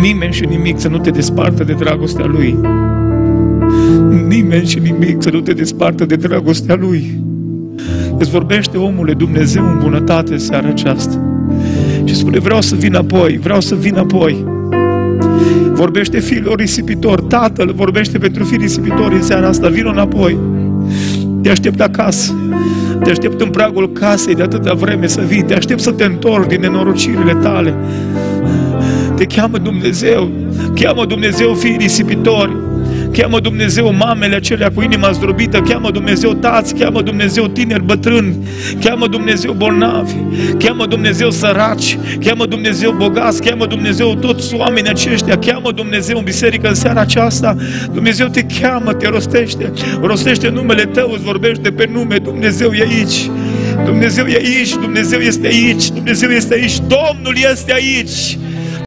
Nimeni și nimic să nu te despartă de dragostea Lui. Nimeni și nimic să nu te despartă de dragostea Lui. Îți vorbește omule Dumnezeu în bunătate seara aceasta. Și spune, vreau să vin apoi, vreau să vin apoi. Vorbește fiilor risipitor, tatăl vorbește pentru fii risipitori în seara asta, vin înapoi. Te aștept acasă. Te aștept în pragul casei de atâta vreme să vii. Te aștept să te întorci din nenorocirile tale. Te cheamă Dumnezeu. Cheamă Dumnezeu fii risipitori. Cheamă Dumnezeu mamele acelea cu inima zdrobită, cheamă Dumnezeu tați, cheamă Dumnezeu tineri bătrâni, cheamă Dumnezeu bolnavi, cheamă Dumnezeu săraci, cheamă Dumnezeu bogați, cheamă Dumnezeu toți oamenii aceștia, cheamă Dumnezeu în biserică în seara aceasta, Dumnezeu te cheamă, te rostește, rostește numele tău, îți vorbește pe nume, Dumnezeu e aici. Dumnezeu e aici, Dumnezeu este aici, Dumnezeu este aici, Domnul este aici.